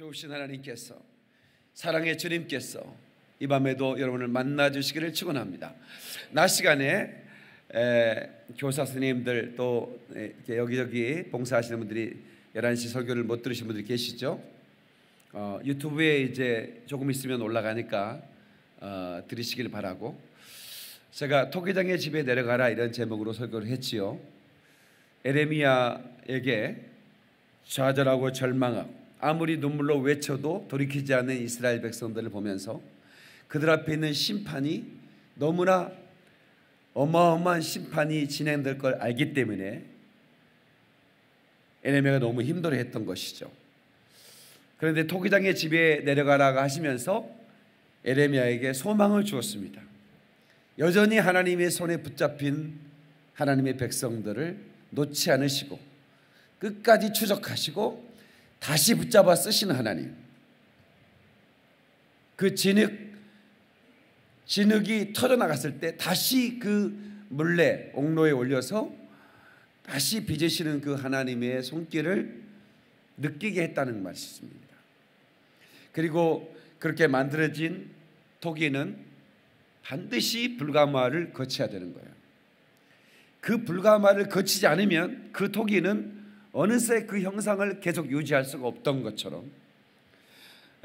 좋으신 하나님께서 사랑의 주님께서 이 밤에도 여러분을 만나 주시기를 축원합니다. 낮 시간에 에, 교사 선생님들 또 에, 여기저기 봉사하시는 분들이 11시 설교를 못 들으신 분들이 계시죠. 어, 유튜브에 이제 조금 있으면 올라가니까 어, 들으시길 바라고 제가 토기장의 집에 내려가라 이런 제목으로 설교를 했지요. 에레미야에게 좌절하고 절망하고 아무리 눈물로 외쳐도 돌이키지 않는 이스라엘 백성들을 보면서 그들 앞에 있는 심판이 너무나 어마어마한 심판이 진행될 걸 알기 때문에 에레미야가 너무 힘들어했던 것이죠. 그런데 토기장의 집에 내려가라고 하시면서 에레미야에게 소망을 주었습니다. 여전히 하나님의 손에 붙잡힌 하나님의 백성들을 놓지 않으시고 끝까지 추적하시고 다시 붙잡아 쓰시는 하나님. 그 진흙 진흙이 터져 나갔을 때 다시 그 물레 옥로에 올려서 다시 빚으시는 그 하나님의 손길을 느끼게 했다는 말씀입니다. 그리고 그렇게 만들어진 토기는 반드시 불가마를 거쳐야 되는 거예요. 그 불가마를 거치지 않으면 그 토기는 어느새 그 형상을 계속 유지할 수가 없던 것처럼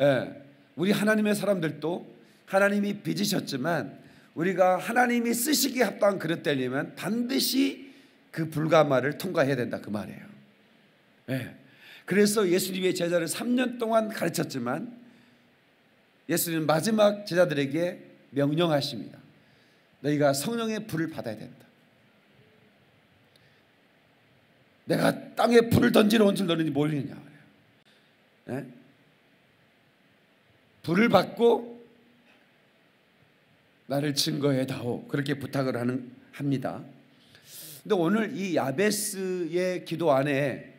예, 우리 하나님의 사람들도 하나님이 빚으셨지만 우리가 하나님이 쓰시기에 합당한 그릇 되려면 반드시 그 불가마를 통과해야 된다 그 말이에요. 예. 그래서 예수님의 제자를 3년 동안 가르쳤지만 예수님은 마지막 제자들에게 명령하십니다. 너희가 성령의 불을 받아야 된다. 내가 땅에 불을 던지러 온 줄 너는 모르느냐. 네? 불을 받고 나를 증거해 다오. 그렇게 부탁을 하는, 합니다. 근데 오늘 이 야베스의 기도 안에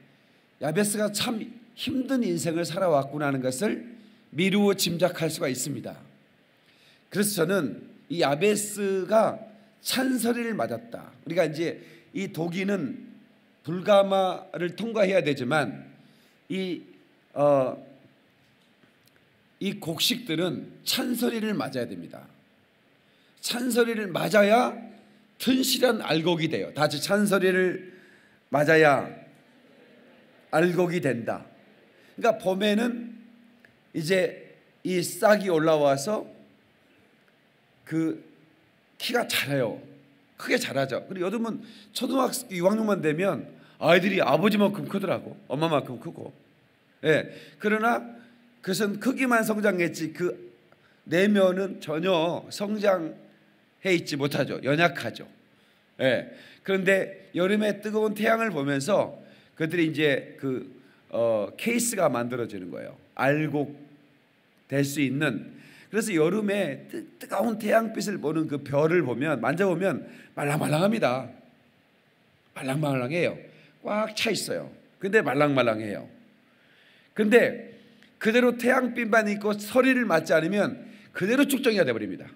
야베스가 참 힘든 인생을 살아왔구나 하는 것을 미루어 짐작할 수가 있습니다. 그래서 저는 이 야베스가 찬설이를 맞았다. 우리가 이제 이 독일은 불가마를 통과해야 되지만 이, 어, 이 곡식들은 찬서리를 맞아야 됩니다. 찬서리를 맞아야 튼실한 알곡이 돼요. 다시 찬서리를 맞아야 알곡이 된다. 그러니까 봄에는 이제 이 싹이 올라와서 그 키가 자라요. 크게 자라죠. 그리고 여름은 초등학생 6학년만 되면 아이들이 아버지만큼 크더라고. 엄마만큼 크고. 예. 그러나 그것은 크기만 성장했지 그 내면은 전혀 성장해 있지 못하죠. 연약하죠. 예. 그런데 여름에 뜨거운 태양을 보면서 그들이 이제 그 어, 케이스가 만들어지는 거예요. 알곡 될 수 있는 그래서 여름에 뜨, 뜨거운 태양빛을 보는 그 별을 보면 만져보면 말랑말랑합니다. 말랑말랑해요. 꽉 차 있어요. 근데 말랑말랑해요. 근데 그대로 태양빛만 있고 서리를 맞지 않으면 그대로 축정이가 되버립니다.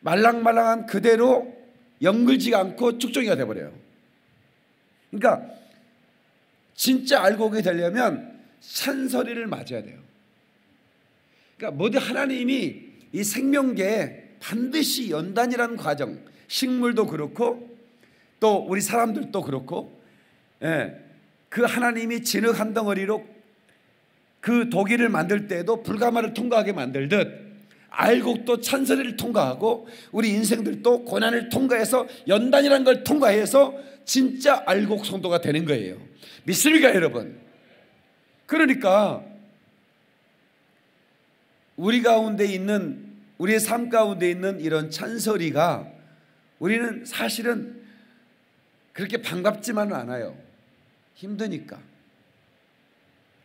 말랑말랑한 그대로 연글지가 않고 축정이가 되버려요. 그러니까 진짜 알곡이 되려면 산서리를 맞아야 돼요. 그러니까 모두 하나님이 이 생명계에 반드시 연단이라는 과정, 식물도 그렇고 또 우리 사람들도 그렇고 예, 그 하나님이 진흙 한 덩어리로 그 독일을 만들 때에도 불가마를 통과하게 만들듯 알곡도 찬설이를 통과하고 우리 인생들도 고난을 통과해서 연단이라는 걸 통과해서 진짜 알곡 성도가 되는 거예요. 믿습니까, 여러분? 그러니까 우리 가운데 있는 우리의 삶 가운데 있는 이런 찬설이가 우리는 사실은 그렇게 반갑지만은 않아요. 힘드니까.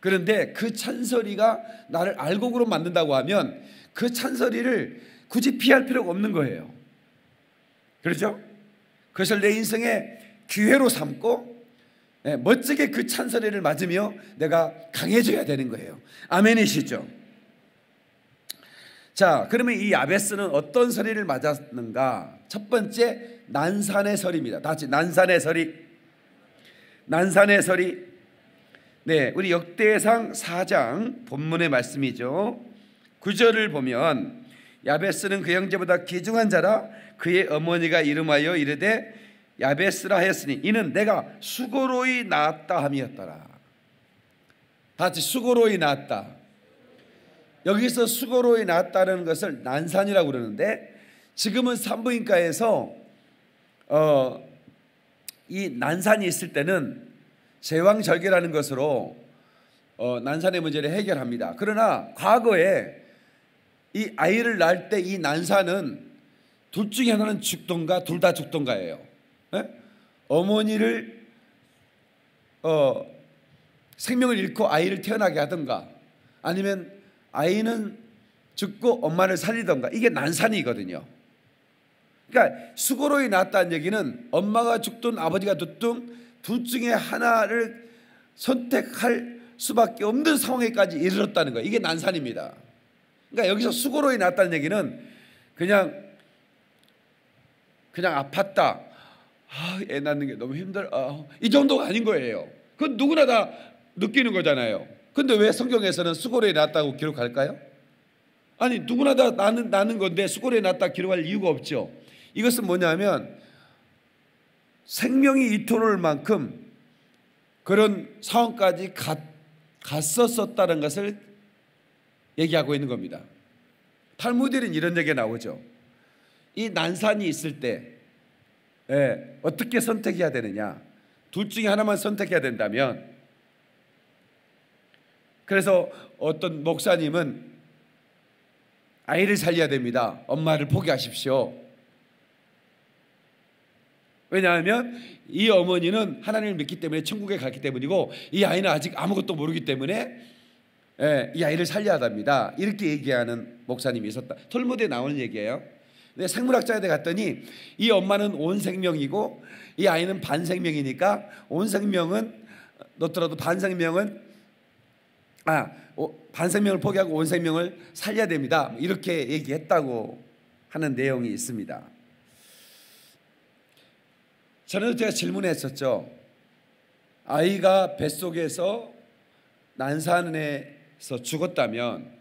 그런데 그 찬설이가 나를 알곡으로 만든다고 하면 그 찬설이를 굳이 피할 필요가 없는 거예요. 그렇죠? 그것을 내 인생의 기회로 삼고 네, 멋지게 그 찬설이를 맞으며 내가 강해져야 되는 거예요. 아멘이시죠? 자, 그러면 이 야베스는 어떤 설이를 맞았는가? 첫 번째 난산의 설입니다. 다 같이 난산의 설이 난산의 설이 네, 우리 역대상 4장 본문의 말씀이죠. 9절을 보면 야베스는 그 형제보다 귀중한 자라 그의 어머니가 이름하여 이르되 야베스라 하였으니 이는 내가 수고로이 낳았다 함이었더라. 같이 수고로이 낳았다. 여기서 수고로이 낳았다는 것을 난산이라고 그러는데 지금은 산부인과에서 어, 이 난산이 있을 때는 제왕절개라는 것으로 어, 난산의 문제를 해결합니다. 그러나 과거에 이 아이를 낳을 때 이 난산은 둘 중에 하나는 죽던가 둘 다 죽던가예요. 네? 어머니를 어, 생명을 잃고 아이를 태어나게 하던가 아니면 아이는 죽고 엄마를 살리던가 이게 난산이거든요. 그러니까 수고로이 낳았다는 얘기는 엄마가 죽든 아버지가 죽든 둘 중에 하나를 선택할 수밖에 없는 상황에까지 이르렀다는 거예요. 이게 난산입니다. 그러니까 여기서 수고로이 낳았다는 얘기는 그냥 그냥 아팠다. 아, 애 낳는 게 너무 힘들어. 아, 이 정도가 아닌 거예요. 그건 누구나 다 느끼는 거잖아요. 근데 왜 성경에서는 수고로이 낳았다고 기록할까요? 아니 누구나 다 나는 나는 건데 수고로이 낳았다 기록할 이유가 없죠. 이것은 뭐냐면 생명이 이토를 만큼 그런 상황까지 갔, 갔었었다는 것을 얘기하고 있는 겁니다. 탈무드는 이런 얘기가 나오죠. 이 난산이 있을 때 예, 어떻게 선택해야 되느냐? 둘 중에 하나만 선택해야 된다면 그래서 어떤 목사님은 아이를 살려야 됩니다. 엄마를 포기하십시오. 왜냐하면 이 어머니는 하나님을 믿기 때문에 천국에 갔기 때문이고 이 아이는 아직 아무것도 모르기 때문에 예, 이 아이를 살려야 합니다. 이렇게 얘기하는 목사님이 있었다. 톨무드에 나오는 얘기예요. 근데 생물학자에 갔더니 이 엄마는 온 생명이고 이 아이는 반 생명이니까 온 생명은 넣더라도 반 생명은 아, 반 생명을 포기하고 온 생명을 살려야 됩니다. 이렇게 얘기했다고 하는 내용이 있습니다. 저는 제가 질문했었죠. 아이가 뱃속에서 난산에서 죽었다면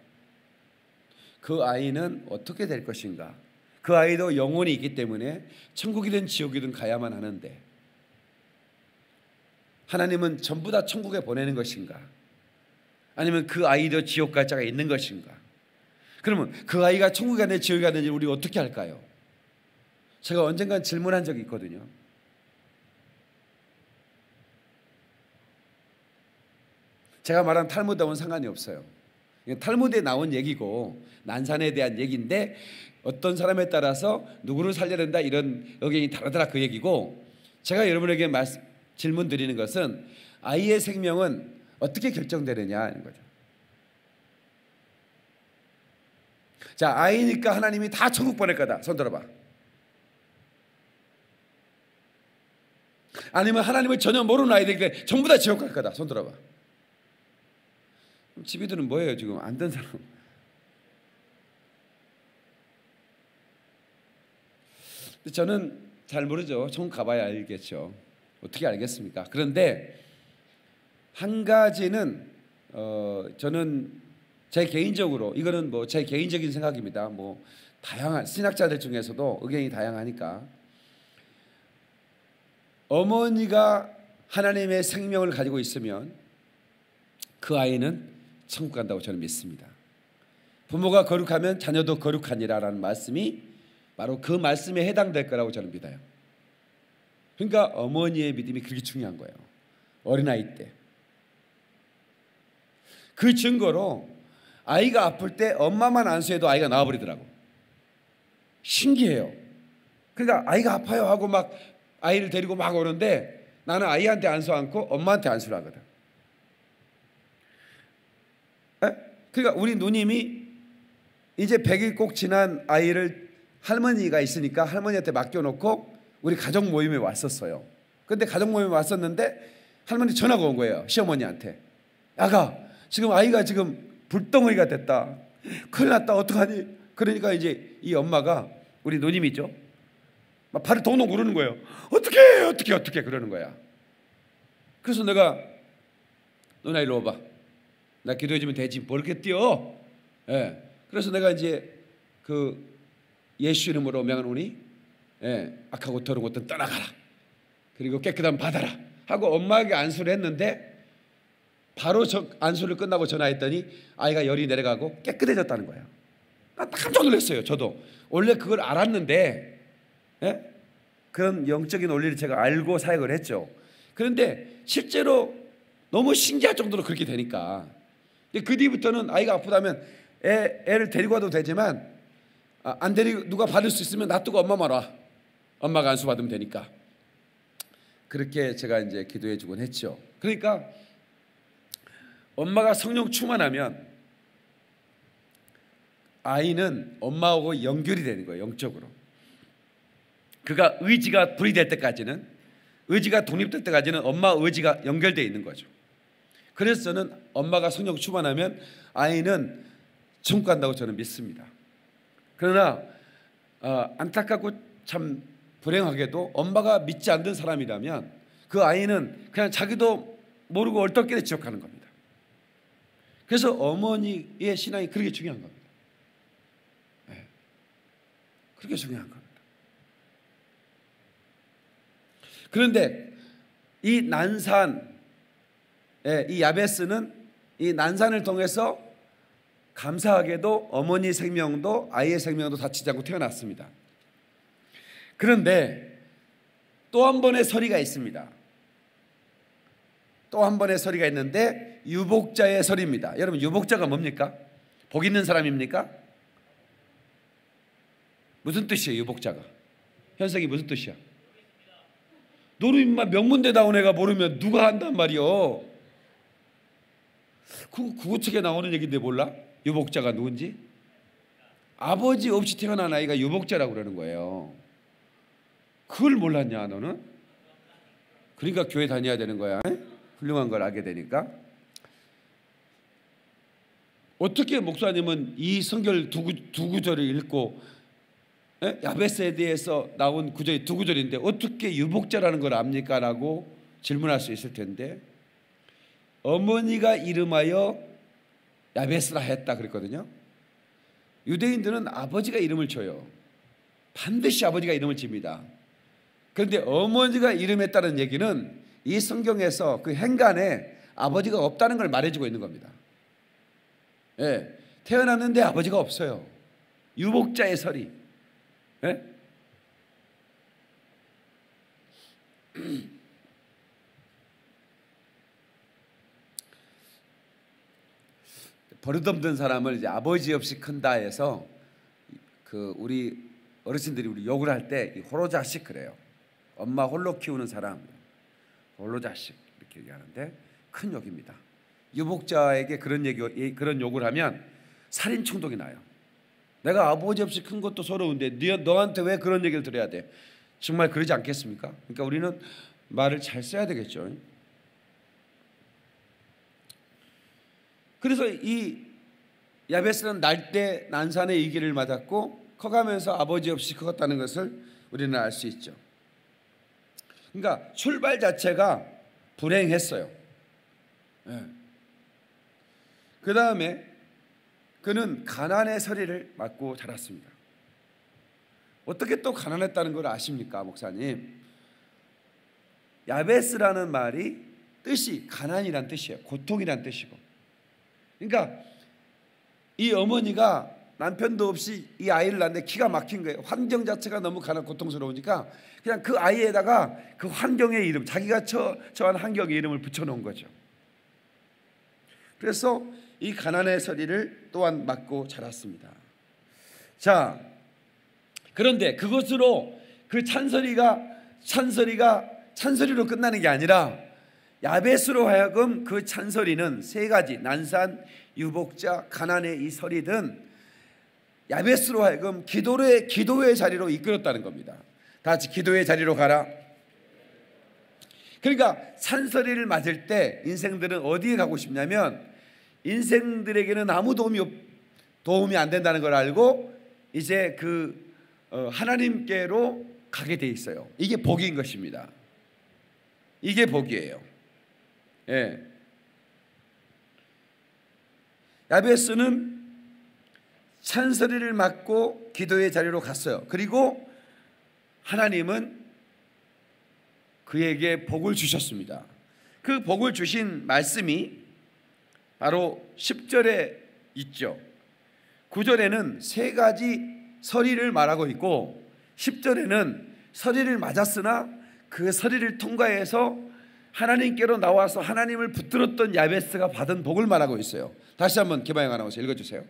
그 아이는 어떻게 될 것인가? 그 아이도 영혼이 있기 때문에 천국이든 지옥이든 가야만 하는데 하나님은 전부 다 천국에 보내는 것인가? 아니면 그 아이도 지옥 갈 자가 있는 것인가? 그러면 그 아이가 천국에 가는 지옥에 가는지 우리 어떻게 할까요? 제가 언젠간 질문한 적이 있거든요. 제가 말한 탈무드하고는 상관이 없어요. 탈무드에 나온 얘기고 난산에 대한 얘기인데 어떤 사람에 따라서 누구를 살려야 된다 이런 의견이 다르더라 그 얘기고 제가 여러분에게 말씀, 질문 드리는 것은 아이의 생명은 어떻게 결정되느냐 하는 거죠. 자 아이니까 하나님이 다 천국 보낼 거다. 손 들어봐. 아니면 하나님을 전혀 모르는 아이들에게 전부 다 지옥 갈 거다. 손 들어봐. 집이들은 뭐예요 지금 안 된 사람? 저는 잘 모르죠. 총 가봐야 알겠죠. 어떻게 알겠습니까? 그런데 한 가지는 어, 저는 제 개인적으로 이거는 뭐 제 개인적인 생각입니다. 뭐 다양한 신학자들 중에서도 의견이 다양하니까 어머니가 하나님의 생명을 가지고 있으면 그 아이는 천국 간다고 저는 믿습니다. 부모가 거룩하면 자녀도 거룩하니라라는 말씀이 바로 그 말씀에 해당될 거라고 저는 믿어요. 그러니까 어머니의 믿음이 그렇게 중요한 거예요. 어린아이 때. 그 증거로 아이가 아플 때 엄마만 안수해도 아이가 나와버리더라고. 신기해요. 그러니까 아이가 아파요 하고 막 아이를 데리고 막 오는데 나는 아이한테 안수 않고 엄마한테 안수를 하거든. 그러니까 우리 누님이 이제 100일 꼭 지난 아이를 할머니가 있으니까 할머니한테 맡겨놓고 우리 가족 모임에 왔었어요. 근데 가족 모임에 왔었는데 할머니 전화가 온 거예요. 시어머니한테. 아가, 지금 아이가 지금 불덩어리가 됐다. 큰일 났다. 어떡하니? 그러니까 이제 이 엄마가 우리 누님이죠. 막 발을 동동 구르는 거예요. 어떻게, 어떻게, 어떻게 그러는 거야. 그래서 내가 너나 일로 와봐. 나 기도해주면 되지. 뭘 이렇게 뛰어? 예. 그래서 내가 이제 그 예수 이름으로 명하노니 예, 악하고 더러운 것들 떠나가라. 그리고 깨끗한 받아라. 하고 엄마에게 안수를 했는데 바로 저 안수를 끝나고 전화했더니 아이가 열이 내려가고 깨끗해졌다는 거예요. 나 깜짝 놀랐어요. 저도 원래 그걸 알았는데 예? 그런 영적인 원리를 제가 알고 사역을 했죠. 그런데 실제로 너무 신기할 정도로 그렇게 되니까 그 뒤부터는 아이가 아프다면 애, 애를 데리고 와도 되지만 아, 안 데리고 누가 받을 수 있으면 놔두고 엄마만 와. 엄마가 안수 받으면 되니까. 그렇게 제가 이제 기도해 주곤 했죠. 그러니까 엄마가 성령 충만하면 아이는 엄마하고 연결이 되는 거예요. 영적으로. 그가 의지가 분리될 때까지는 의지가 독립될 때까지는 엄마 의지가 연결되어 있는 거죠. 그래서 저는 엄마가 성령 충만하면 아이는 천국 간다고 저는 믿습니다. 그러나 어, 안타깝고 참 불행하게도 엄마가 믿지 않는 사람이라면 그 아이는 그냥 자기도 모르고 얼떨결에 지옥하는 겁니다. 그래서 어머니의 신앙이 그렇게 중요한 겁니다. 네. 그렇게 중요한 겁니다. 그런데 이 난산, 예, 이 야베스는 이 난산을 통해서 감사하게도 어머니 생명도 아이의 생명도 다치지 않고 태어났습니다. 그런데 또 한 번의 서리가 있습니다. 또 한 번의 서리가 있는데 유복자의 서리입니다. 여러분 유복자가 뭡니까? 복 있는 사람입니까? 무슨 뜻이에요 유복자가? 현석이 무슨 뜻이야? 너는 인마 명문대 나온 애가 모르면 누가 한단 말이요? 그 구구책에 나오는 얘기인데 몰라? 유복자가 누군지? 아버지 없이 태어난 아이가 유복자라고 그러는 거예요. 그걸 몰랐냐 너는? 그러니까 교회 다녀야 되는 거야. 훌륭한 걸 알게 되니까. 어떻게 목사님은 이 성결 두, 두 구절을 읽고 에? 야베스에 대해서 나온 구절이 두 구절인데 어떻게 유복자라는 걸 압니까? 라고 질문할 수 있을 텐데 어머니가 이름하여 야베스라 했다 그랬거든요. 유대인들은 아버지가 이름을 줘요. 반드시 아버지가 이름을 집니다. 그런데 어머니가 이름했다는 얘기는 이 성경에서 그 행간에 아버지가 없다는 걸 말해주고 있는 겁니다. 예, 태어났는데 아버지가 없어요. 유복자의 설이. 예? 버릇없는 사람을 이제 아버지 없이 큰다 해서 그 우리 어르신들이 우리 욕을 할때 홀로 자식 그래요. 엄마 홀로 키우는 사람 홀로 자식 이렇게 얘기하는데 큰 욕입니다. 유복자에게 그런 얘기 그런 욕을 하면 살인 충동이 나요. 내가 아버지 없이 큰 것도 서러운데 너한테 왜 그런 얘기를 들어야 돼? 정말 그러지 않겠습니까? 그러니까 우리는 말을 잘 써야 되겠죠. 그래서 이 야베스는 날 때 난산의 이기를 맞았고 커가면서 아버지 없이 컸다는 것을 우리는 알 수 있죠. 그러니까 출발 자체가 불행했어요. 네. 그 다음에 그는 가난의 서리를 맞고 자랐습니다. 어떻게 또 가난했다는 걸 아십니까, 목사님? 야베스라는 말이 뜻이 가난이란 뜻이에요. 고통이란 뜻이고. 그러니까 이 어머니가 남편도 없이 이 아이를 낳는데 기가 막힌 거예요. 환경 자체가 너무 가난 고통스러우니까 그냥 그 아이에다가 그 환경의 이름, 자기가 처, 처한 환경의 이름을 붙여놓은 거죠. 그래서 이 가난의 서리를 또한 맞고 자랐습니다. 자, 그런데 그것으로 그 찬소리가 찬소리가 찬소리로 끝나는 게 아니라 야베스로 하여금 그 찬소리는 세 가지 난산, 유복자, 가난의 이 설이든 야베스로 하여금 기도의 기도의 자리로 이끌었다는 겁니다. 다 같이 기도의 자리로 가라. 그러니까 산소리를 맞을 때 인생들은 어디에 가고 싶냐면 인생들에게는 아무 도움이 없, 도움이 안 된다는 걸 알고 이제 그 어, 하나님께로 가게 돼 있어요. 이게 복인 것입니다. 이게 복이에요. 예. 야베스는 찬소리를 맡고 기도의 자리로 갔어요. 그리고 하나님은 그에게 복을 주셨습니다. 그 복을 주신 말씀이 바로 10절에 있죠. 9절에는 세 가지 서리를 말하고 있고 10절에는 서리를 맞았으나 그 서리를 통과해서 하나님께로 나와서 하나님을 붙들었던 야베스가 받은 복을 말하고 있어요. 다시 한번 개방형 아나운서 읽어주세요.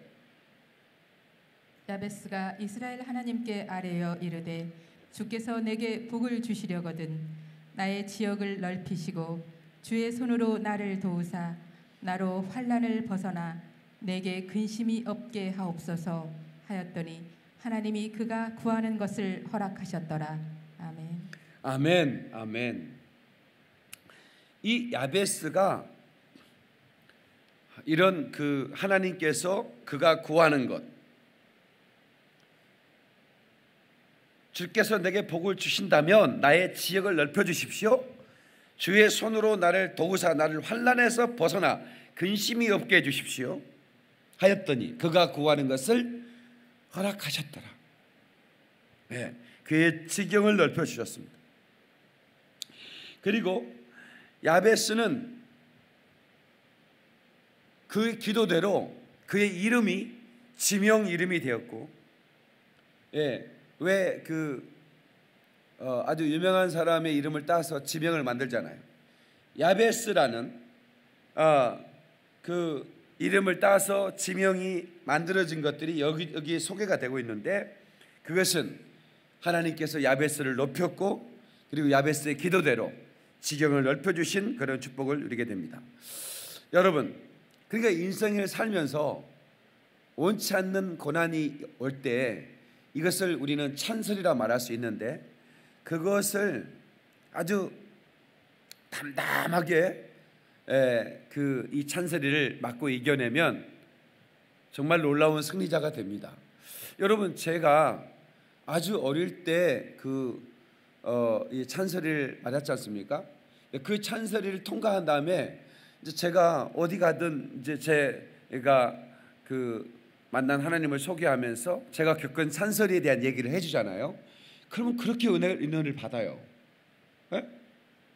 야베스가 이스라엘 하나님께 아뢰어 이르되 주께서 내게 복을 주시려거든 나의 지역을 넓히시고 주의 손으로 나를 도우사 나로 환란을 벗어나 내게 근심이 없게 하옵소서 하였더니 하나님이 그가 구하는 것을 허락하셨더라. 아멘. 아멘. 아멘. 이 야베스가 이런 그 하나님께서 그가 구하는 것 주께서 내게 복을 주신다면 나의 지역을 넓혀 주십시오. 주의 손으로 나를 도우사 나를 환란에서 벗어나 근심이 없게 해 주십시오. 하였더니 그가 구하는 것을 허락하셨더라. 네, 그의 지경을 넓혀 주셨습니다. 그리고 야베스는 그 기도대로 그의 이름이 지명 이름이 되었고, 예, 왜그 어, 아주 유명한 사람의 이름을 따서 지명을 만들잖아요. 야베스라는 어, 그 이름을 따서 지명이 만들어진 것들이 여기 여기 소개가 되고 있는데 그것은 하나님께서 야베스를 높였고 그리고 야베스의 기도대로 지경을 넓혀 주신 그런 축복을 누리게 됩니다. 여러분, 그러니까 인생을 살면서 원치 않는 고난이 올 때 이것을 우리는 찬설이라 말할 수 있는데 그것을 아주 담담하게 그 이 찬설이를 맞고 이겨내면 정말 놀라운 승리자가 됩니다. 여러분 제가 아주 어릴 때 그 어, 이 찬설이를 맞았지 않습니까? 그 찬설이를 통과한 다음에 이제 제가 어디 가든 이제 제가 그 만난 하나님을 소개하면서 제가 겪은 찬설에 대한 얘기를 해주잖아요. 그러면 그렇게 은혜, 은혜를 받아요. 네?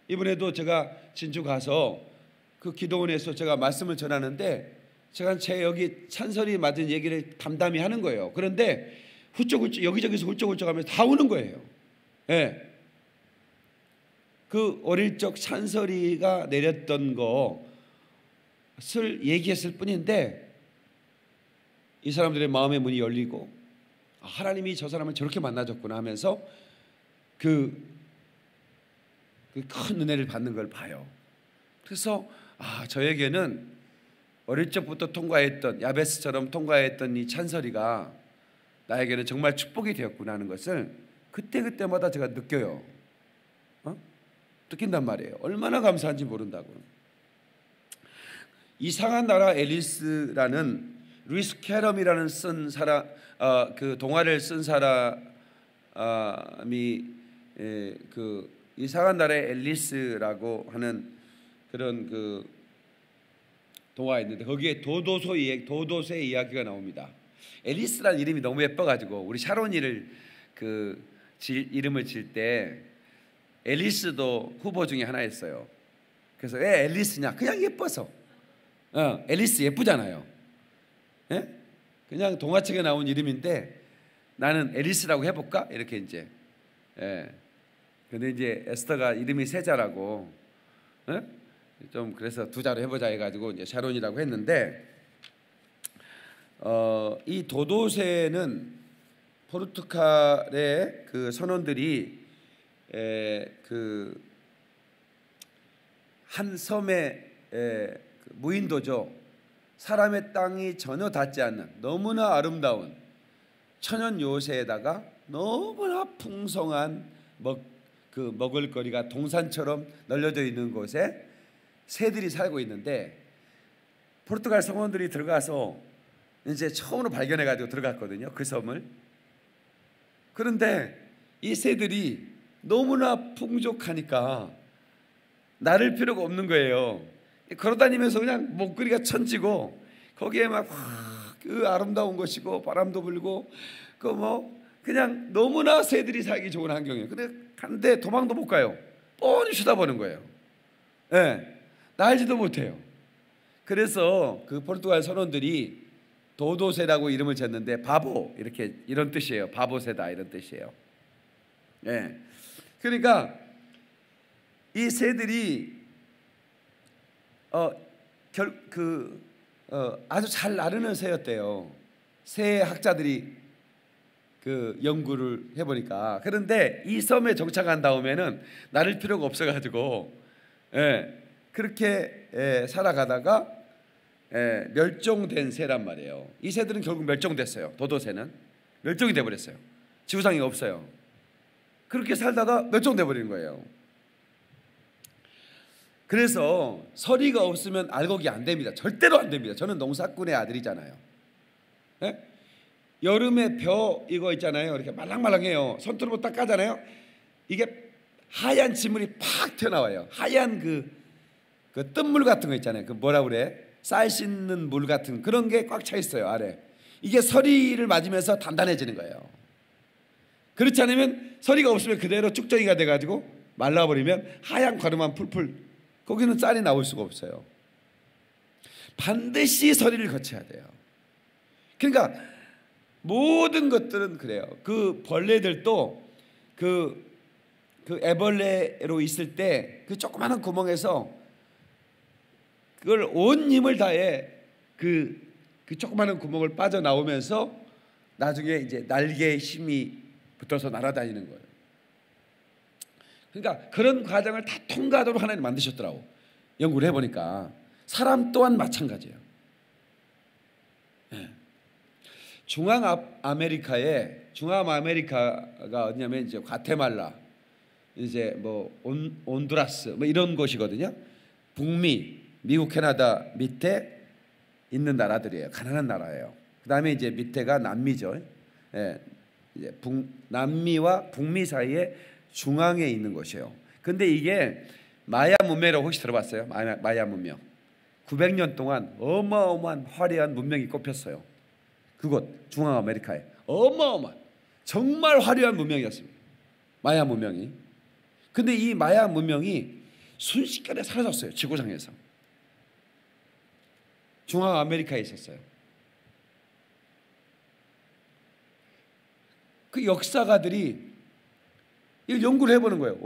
이번에도 제가 진주 가서 그 기도원에서 제가 말씀을 전하는데 제가 제 여기 찬설이 맞은 얘기를 담담히 하는 거예요. 그런데 훌쩍훌쩍 여기저기서 훌쩍훌쩍 하면서 다 우는 거예요. 예. 네. 그 어릴 적 찬설이가 내렸던 것을 얘기했을 뿐인데 이 사람들의 마음의 문이 열리고 아, 하나님이 저 사람을 저렇게 만나줬구나 하면서 그큰그 은혜를 받는 걸 봐요. 그래서 아 저에게는 어릴 적부터 통과했던 야베스처럼 통과했던 이 찬설이가 나에게는 정말 축복이 되었구나 하는 것을 그때 그때마다 제가 느껴요. 느낀단 말이에요. 얼마나 감사한지 모른다고. 이상한 나라 앨리스라는 루이스 캐럴이라는 쓴 사람 어, 그 동화를 쓴 사람이 에, 그 이상한 나라의 앨리스라고 하는 그런 그 동화가 있는데 거기에 도도새 이야기, 도도새의 이야기가 나옵니다. 앨리스라는 이름이 너무 예뻐가지고 우리 샤론이를 그 질, 이름을 질 때 앨리스도 후보 중에 하나였어요. 그래서 왜 앨리스냐? 그냥 예뻐서. 어, 앨리스 예쁘잖아요. 예? 그냥 동화책에 나온 이름인데 나는 앨리스라고 해볼까? 이렇게 이제. 예. 근데 이제 에스터가 이름이 세자라고. 예? 좀 그래서 두 자로 해보자 해가지고 이제 샤론이라고 했는데 어, 이 도도새는 포르투갈의 그 선원들이 그한 섬의 에, 그 무인도죠. 사람의 땅이 전혀 닿지 않는 너무나 아름다운 천연 요새에다가 너무나 풍성한 먹, 그 먹을거리가 동산처럼 널려져 있는 곳에 새들이 살고 있는데 포르투갈 성원들이 들어가서 이제 처음으로 발견해 가지고 들어갔거든요. 그 섬을. 그런데 이 새들이 너무나 풍족하니까 나를 필요가 없는 거예요. 걸어다니면서 그냥 목걸이가 천지고 거기에 막 그 아름다운 것이고 바람도 불고 그 뭐 그냥 너무나 새들이 살기 좋은 환경이에요. 근데 간데 도망도 못 가요. 뻔히 쳐다보는 거예요. 예. 네, 날지도 못해요. 그래서 그 포르투갈 선원들이 도도새라고 이름을 졌는데 바보 이렇게 이런 뜻이에요. 바보새다 이런 뜻이에요. 예. 네. 그러니까 이 새들이 어 결 그 어, 아주 잘 나르는 새였대요. 새 학자들이 그 연구를 해보니까 그런데 이 섬에 정착한 다음에는 나를 필요가 없어가지고 예, 그렇게 예, 살아가다가 예, 멸종된 새란 말이에요. 이 새들은 결국 멸종됐어요. 도도새는 멸종이 돼버렸어요. 지구상에 없어요. 그렇게 살다가 멸종돼 버리는 거예요. 그래서 서리가 없으면 알곡이 안 됩니다. 절대로 안 됩니다. 저는 농사꾼의 아들이잖아요. 네? 여름에 벼 이거 있잖아요. 이렇게 말랑말랑해요. 손톱으로 딱 까잖아요. 이게 하얀 지물이 팍 튀어나와요. 하얀 그, 그 뜬물 같은 거 있잖아요. 그 뭐라 그래? 쌀 씻는 물 같은 그런 게 꽉 차 있어요. 아래. 이게 서리를 맞으면서 단단해지는 거예요. 그렇지 않으면 서리가 없으면 그대로 쭉정이가 돼가지고 말라버리면 하얀 가루만 풀풀 거기는 쌀이 나올 수가 없어요. 반드시 서리를 거쳐야 돼요. 그러니까 모든 것들은 그래요. 그 벌레들도 그, 그 애벌레로 있을 때 그 조그마한 구멍에서 그걸 온 힘을 다해 그, 그 조그마한 구멍을 빠져나오면서 나중에 이제 날개에 힘이 붙어서 날아다니는 거예요. 그러니까 그런 과정을 다 통과하도록 하나님 만드셨더라고. 연구를 해보니까 사람 또한 마찬가지예요. 네. 중앙 아메리카에 중앙 아메리카가 어디냐면 이제 과테말라, 이제 뭐 온, 온두라스 뭐 이런 곳이거든요. 북미, 미국, 캐나다 밑에 있는 나라들이에요. 가난한 나라예요. 그 다음에 이제 밑에가 남미죠. 예, 북, 남미와 북미 사이에 중앙에 있는 곳이에요. 근데 이게 마야 문명이라고 혹시 들어봤어요? 마야, 마야 문명. 900년 동안 어마어마한 화려한 문명이 꼽혔어요. 그곳 중앙 아메리카에 어마어마한 정말 화려한 문명이었습니다. 마야 문명이. 근데 이 마야 문명이 순식간에 사라졌어요. 지구상에서. 중앙 아메리카에 있었어요. 그 역사가들이 이 연구를 해보는 거예요.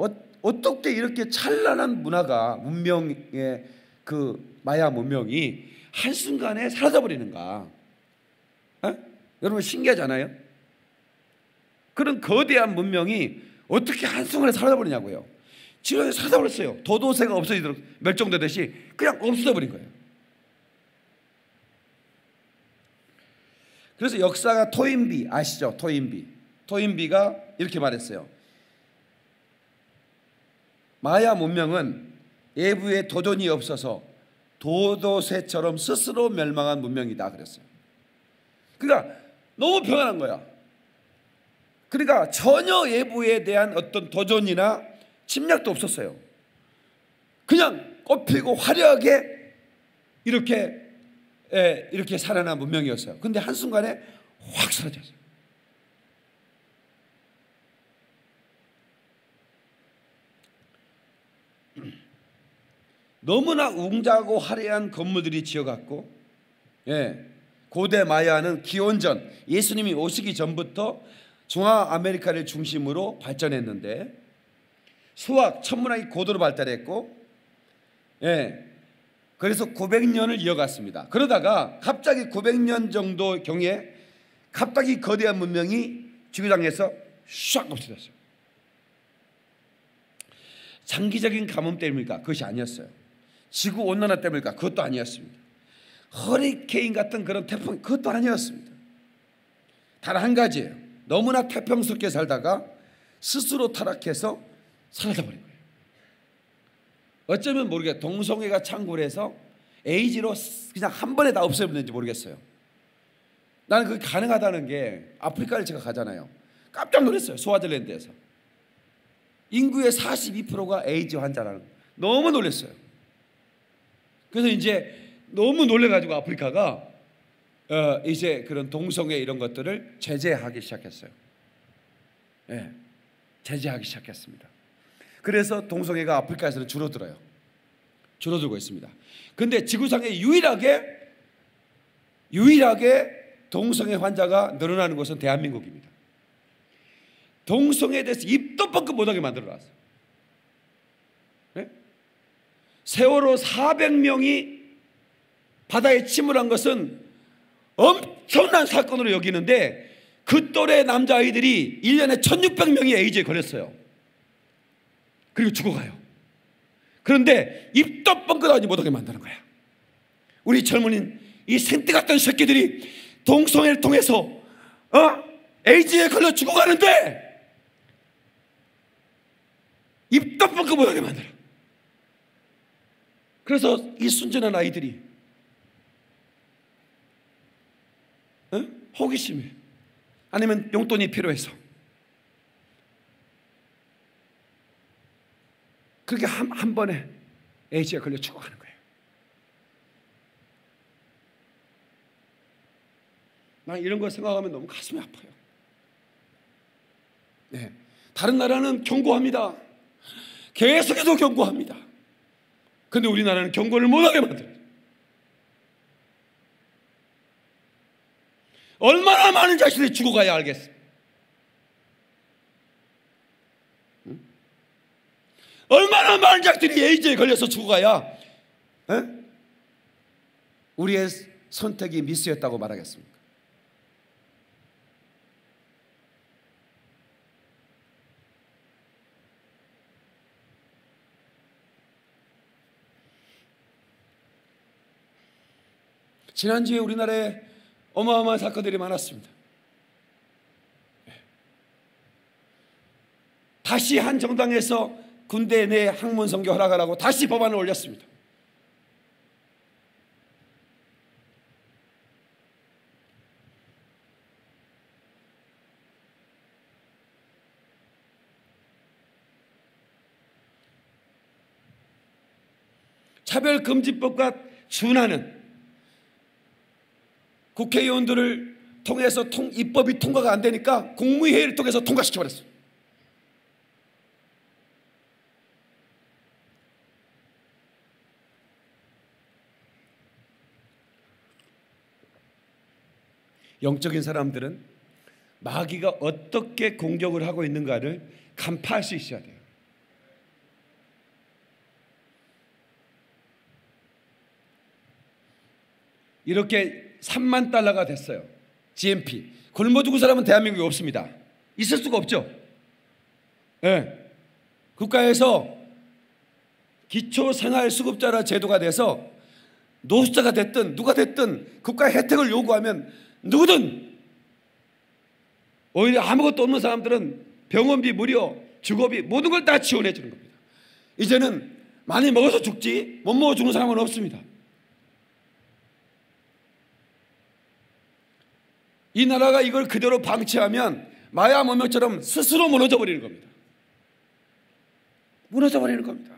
어, 떻게 이렇게 찬란한 문화가 문명의 그 마야 문명이 한 순간에 사라져 버리는가? 어? 여러분 신기하잖아요. 그런 거대한 문명이 어떻게 한 순간에 사라져 버리냐고요. 지금 사라져 버렸어요. 도도새가 없어지도록 멸종되듯이 그냥 없어져 버린 거예요. 그래서 역사가 토인비 아시죠? 토인비. 토인비가 이렇게 말했어요. 마야 문명은 예부에 도전이 없어서 도도새처럼 스스로 멸망한 문명이다 그랬어요. 그러니까 너무 평안한 거야. 그러니까 전혀 예부에 대한 어떤 도전이나 침략도 없었어요. 그냥 꽃피고 화려하게 이렇게 예, 이렇게 살아난 문명이었어요. 근데 한순간에 확 사라졌어요. 너무나 웅장하고 화려한 건물들이 지어갔고 예, 고대 마야는 기원전 예수님이 오시기 전부터 중앙 아메리카를 중심으로 발전했는데 수학, 천문학이 고도로 발달했고 예, 그래서 900년을 이어갔습니다. 그러다가 갑자기 900년 정도 경에 갑자기 거대한 문명이 지구상에서 샥 없어졌어요. 장기적인 가뭄 때문입니까? 그것이 아니었어요. 지구 온난화 때문일까? 그것도 아니었습니다. 허리케인 같은 그런 태풍 그것도 아니었습니다. 단 한 가지예요. 너무나 태평스럽게 살다가 스스로 타락해서 사라져 버린 거예요. 어쩌면 모르겠 동성애가 창궐해서 에이즈로 그냥 한 번에 다 없애버렸는지 모르겠어요. 나는 그게 가능하다는 게 아프리카를 제가 가잖아요. 깜짝 놀랐어요. 소아질랜드에서. 인구의 42%가 에이즈 환자라는 너무 놀랐어요. 그래서 이제 너무 놀래가지고 아프리카가 어, 이제 그런 동성애 이런 것들을 제재하기 시작했어요. 예, 제재하기 시작했습니다. 그래서 동성애가 아프리카에서는 줄어들어요. 줄어들고 있습니다. 근데 지구상에 유일하게 유일하게 동성애 환자가 늘어나는 곳은 대한민국입니다. 동성애에 대해서 입도 뻥끗 못하게 만들어놨어요. 네? 세월호 400명이 바다에 침몰한 것은 엄청난 사건으로 여기는데 그 또래 남자아이들이 1년에 1600명이 에이즈에 걸렸어요. 그리고 죽어가요. 그런데 입도 뻥끗하지 못하게 만드는 거야. 우리 젊은이 이 생떼 같던 새끼들이 동성애를 통해서 어? 에이즈에 걸려 죽어가는데 입도 뻥끗 못하게 만들어. 그래서 이 순전한 아이들이 어? 호기심이 아니면 용돈이 필요해서 그게 한, 한 번에 에이즈에 걸려 죽어가는 거예요. 난 이런 거 생각하면 너무 가슴이 아파요. 네. 다른 나라는 경고합니다. 계속해서 경고합니다. 근데 우리나라는 경고를 못하게 만들어요. 얼마나 많은 자식들이 죽어가야 알겠어. 얼마나 많은 자식들이 에이즈에 걸려서 죽어가야 에? 우리의 선택이 미스였다고 말하겠습니까? 지난주에 우리나라에 어마어마한 사건들이 많았습니다. 다시 한 정당에서 군대 내 학문 성교 허락하라고 다시 법안을 올렸습니다. 차별금지법과 준하는 국회의원들을 통해서 통, 입법이 통과가 안 되니까 국무회의를 통해서 통과시켜버렸어요. 영적인 사람들은 마귀가 어떻게 공격을 하고 있는가를 간파할 수 있어야 돼요. 이렇게 3만 달러가 됐어요. GMP. 굶어 죽은 사람은 대한민국에 없습니다. 있을 수가 없죠. 네. 국가에서 기초생활수급자라 제도가 돼서 노숙자가 됐든 누가 됐든 국가 혜택을 요구하면 누구든 오히려 아무것도 없는 사람들은 병원비 무료, 주거비 모든 걸 다 지원해 주는 겁니다. 이제는 많이 먹어서 죽지 못 먹어 죽는 사람은 없습니다. 이 나라가 이걸 그대로 방치하면 마야 문명처럼 스스로 무너져 버리는 겁니다. 무너져 버리는 겁니다.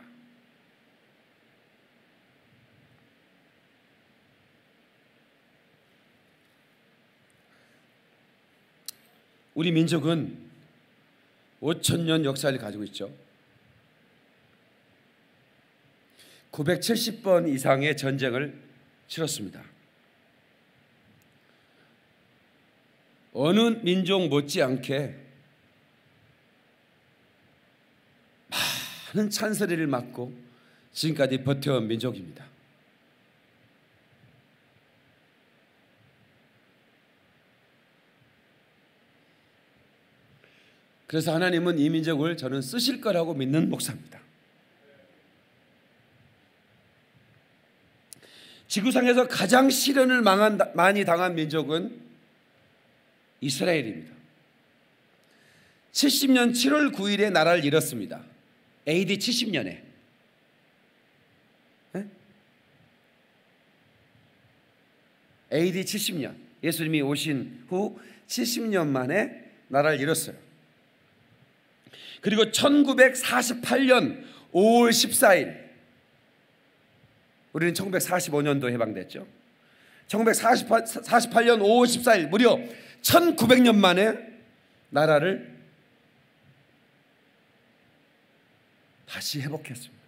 우리 민족은 5천 년 역사를 가지고 있죠. 970번 이상의 전쟁을 치렀습니다. 어느 민족 못지않게 많은 찬소리를 맞고 지금까지 버텨온 민족입니다. 그래서 하나님은 이 민족을 저는 쓰실 거라고 믿는 목사입니다. 지구상에서 가장 시련을 많이 당한 민족은 이스라엘입니다. 70년 7월 9일에 나라를 잃었습니다. AD 70년에. 네? AD 70년. 예수님이 오신 후 70년 만에 나라를 잃었어요. 그리고 1948년 5월 14일 우리는 1945년도 해방됐죠. 1948년 5월 14일 무려 1900년 만에 나라를 다시 회복했습니다.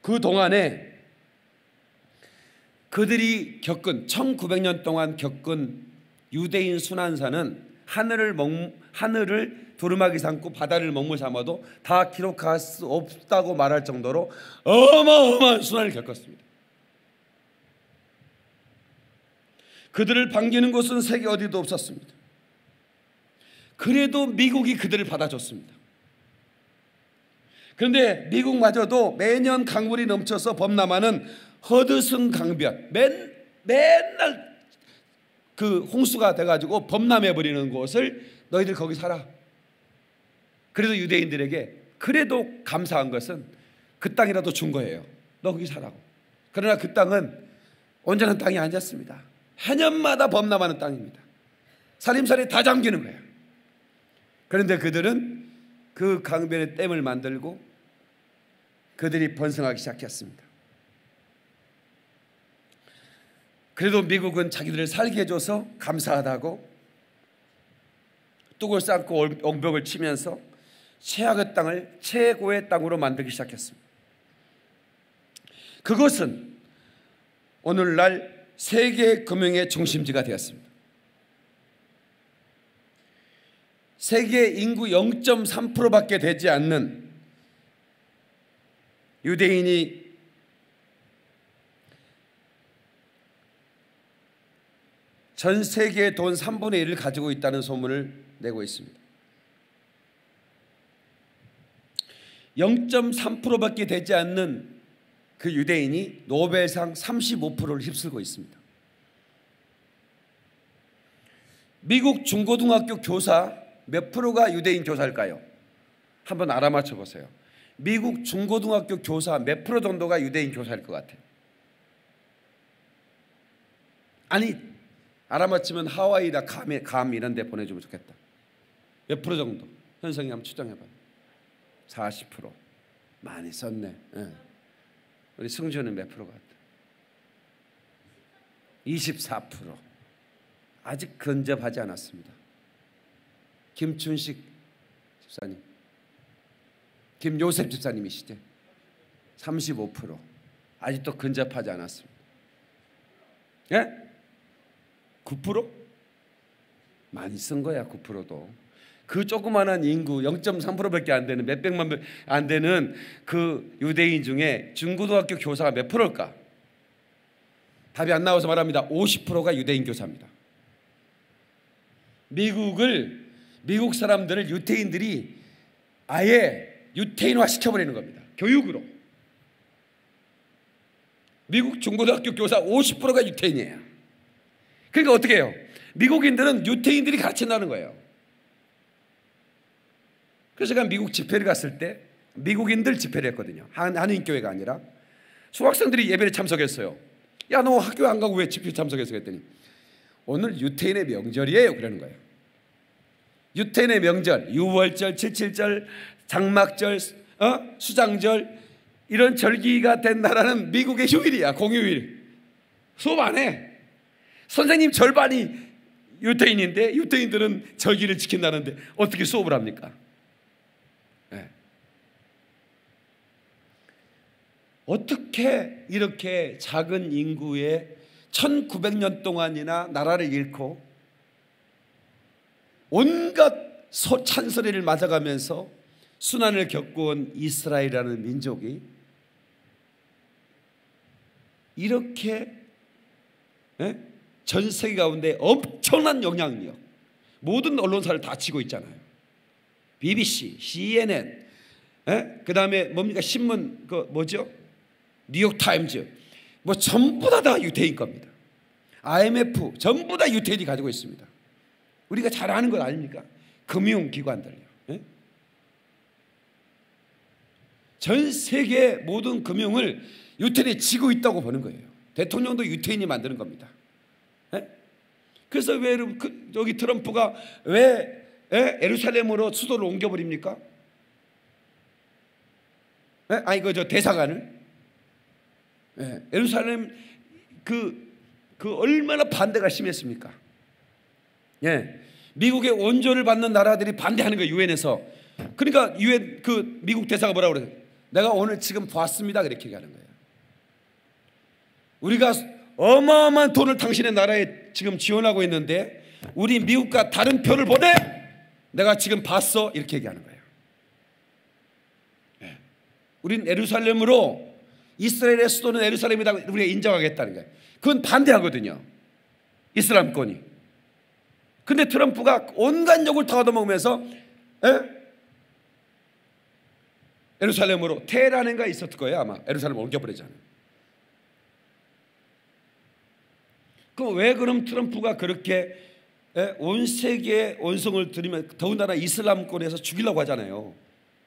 그 동안에 그들이 겪은 1900년 동안 겪은 유대인 순환사는 하늘을 먹, 하늘을 두루마기 삼고 바다를 먹물 삼아도 다 기록할 수 없다고 말할 정도로 어마어마한 순환을 겪었습니다. 그들을 반기는 곳은 세계 어디도 없었습니다. 그래도 미국이 그들을 받아줬습니다. 그런데 미국마저도 매년 강물이 넘쳐서 범람하는 허드슨 강변 맨, 맨날 그 홍수가 돼가지고 범람해 버리는 곳을 너희들 거기 살아. 그래도 유대인들에게 그래도 감사한 것은 그 땅이라도 준 거예요. 너 거기 살라고. 그러나 그 땅은 온전한 땅이 아니었습니다. 해년마다 범람하는 땅입니다. 살림살이 다 잠기는 거예요. 그런데 그들은 그 강변에 댐을 만들고 그들이 번성하기 시작했습니다. 그래도 미국은 자기들을 살게 해줘서 감사하다고 뚝을 쌓고 엉벽을 치면서 최악의 땅을 최고의 땅으로 만들기 시작했습니다. 그것은 오늘날 세계 금융의 중심지가 되었습니다. 세계 인구 0.3%밖에 되지 않는 유대인이 전 세계의 돈 3분의 1을 가지고 있다는 소문을 내고 있습니다. 0.3%밖에 되지 않는 그 유대인이 노벨상 35%를 휩쓸고 있습니다. 미국 중고등학교 교사 몇 프로가 유대인 교사일까요? 한번 알아맞혀 보세요. 미국 중고등학교 교사 몇 프로 정도가 유대인 교사일 것 같아요? 아니 알아맞히면 하와이나 감, 감 이런 데 보내주면 좋겠다. 몇 프로 정도? 현성이 한번 추정해봐요. 40% 많이 썼네. 네. 우리 승주는 몇 프로 같아? 24% 아직 근접하지 않았습니다. 김춘식 집사님, 김요셉 집사님이시죠? 35% 아직도 근접하지 않았습니다. 예? 9% 많이 쓴 거야 9%도. 그 조그마한 인구 0.3%밖에 안 되는 몇 백만 안 되는 그 유대인 중에 중고등학교 교사가 몇 프로일까? 답이 안 나와서 말합니다. 50%가 유대인 교사입니다. 미국을 미국 사람들을 유태인들이 아예 유태인화 시켜버리는 겁니다. 교육으로. 미국 중고등학교 교사 50%가 유태인이에요. 그러니까 어떻게 해요? 미국인들은 유태인들이 가르친다는 거예요. 그래서 제가 미국 집회를 갔을 때 미국인들 집회를 했거든요. 한인 교회가 아니라 수학생들이 예배에 참석했어요. 야, 너 학교 안 가고 왜 집회 참석했어? 그랬더니 오늘 유태인의 명절이에요. 그러는 거예요. 유태인의 명절, 유월절, 칠칠절, 장막절, 어? 수장절 이런 절기가 된 나라는 미국의 휴일이야. 공휴일. 수업 안 해. 선생님 절반이 유태인인데 유태인들은 절기를 지킨다는데 어떻게 수업을 합니까? 어떻게 이렇게 작은 인구에 1900년 동안이나 나라를 잃고 온갖 찬소리를 맞아가면서 순환을 겪어온 이스라엘이라는 민족이 이렇게 네? 전 세계 가운데 엄청난 영향력 모든 언론사를 다 치고 있잖아요. BBC, CNN, 그 다음에 뭡니까 신문 그 뭐죠? 뉴욕 타임즈 뭐 전부 다, 다 유태인 겁니다. IMF 전부 다 유태인이 가지고 있습니다. 우리가 잘 아는 것 아닙니까? 금융기관들요. 예? 전 세계 모든 금융을 유태인이 지고 있다고 보는 거예요. 대통령도 유태인이 만드는 겁니다. 그래서 왜 그, 여기 트럼프가 왜 에? 예루살렘으로 수도를 옮겨버립니까? 에? 아니 그 저 대사관을 에, 예루살렘 그 그 얼마나 반대가 심했습니까? 예. 미국의 원조를 받는 나라들이 반대하는 거예요, 유엔에서. 그러니까 유엔 그 미국 대사가 뭐라고 그래요? 내가 오늘 지금 봤습니다. 그렇게 얘기하는 거예요. 우리가 어마어마한 돈을 당신의 나라에 지금 지원하고 있는데 우리 미국과 다른 표를 보내 내가 지금 봤어 이렇게 얘기하는 거예요. 네. 우린 에루살렘으로 이스라엘의 수도는 에루살렘이다 우리가 인정하겠다는 거예요. 그건 반대하거든요. 이슬람권이. 근데 트럼프가 온갖 욕을 다 얻어먹으면서 에? 에루살렘으로 테헤란인가 있었을 거예요 아마 에루살렘 옮겨버리잖아요. 그럼 왜 그럼 트럼프가 그렇게 예? 온 세계에 원성을 들이면 더군다나 이슬람권에서 죽이려고 하잖아요.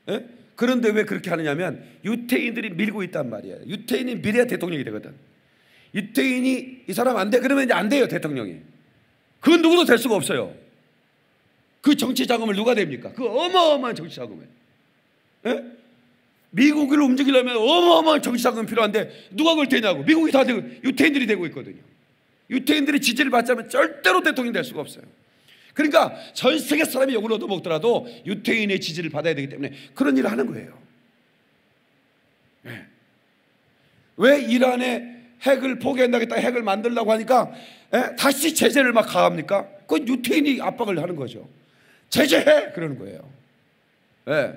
예? 그런데 왜 그렇게 하느냐면 유태인들이 밀고 있단 말이에요. 유태인이 밀어야 대통령이 되거든. 유태인이 이 사람 안 돼. 그러면 이제 안 돼요, 대통령이. 그건 누구도 될 수가 없어요. 그 정치 자금을 누가 됩니까? 그 어마어마한 정치 자금을. 예? 미국을 움직이려면 어마어마한 정치 자금이 필요한데 누가 그걸 되냐고. 미국이 다 되고 유태인들이 되고 있거든요. 유태인들이 지지를 않으면 절대로 대통령이 될 수가 없어요. 그러니까 전 세계 사람이 욕을 얻어먹더라도 유태인의 지지를 받아야 되기 때문에 그런 일을 하는 거예요. 네. 왜 이란에 핵을 포기한다겠다 핵을 만들려고 하니까 에? 다시 제재를 막 가합니까? 그건 유태인이 압박을 하는 거죠. 제재해 그러는 거예요. 네.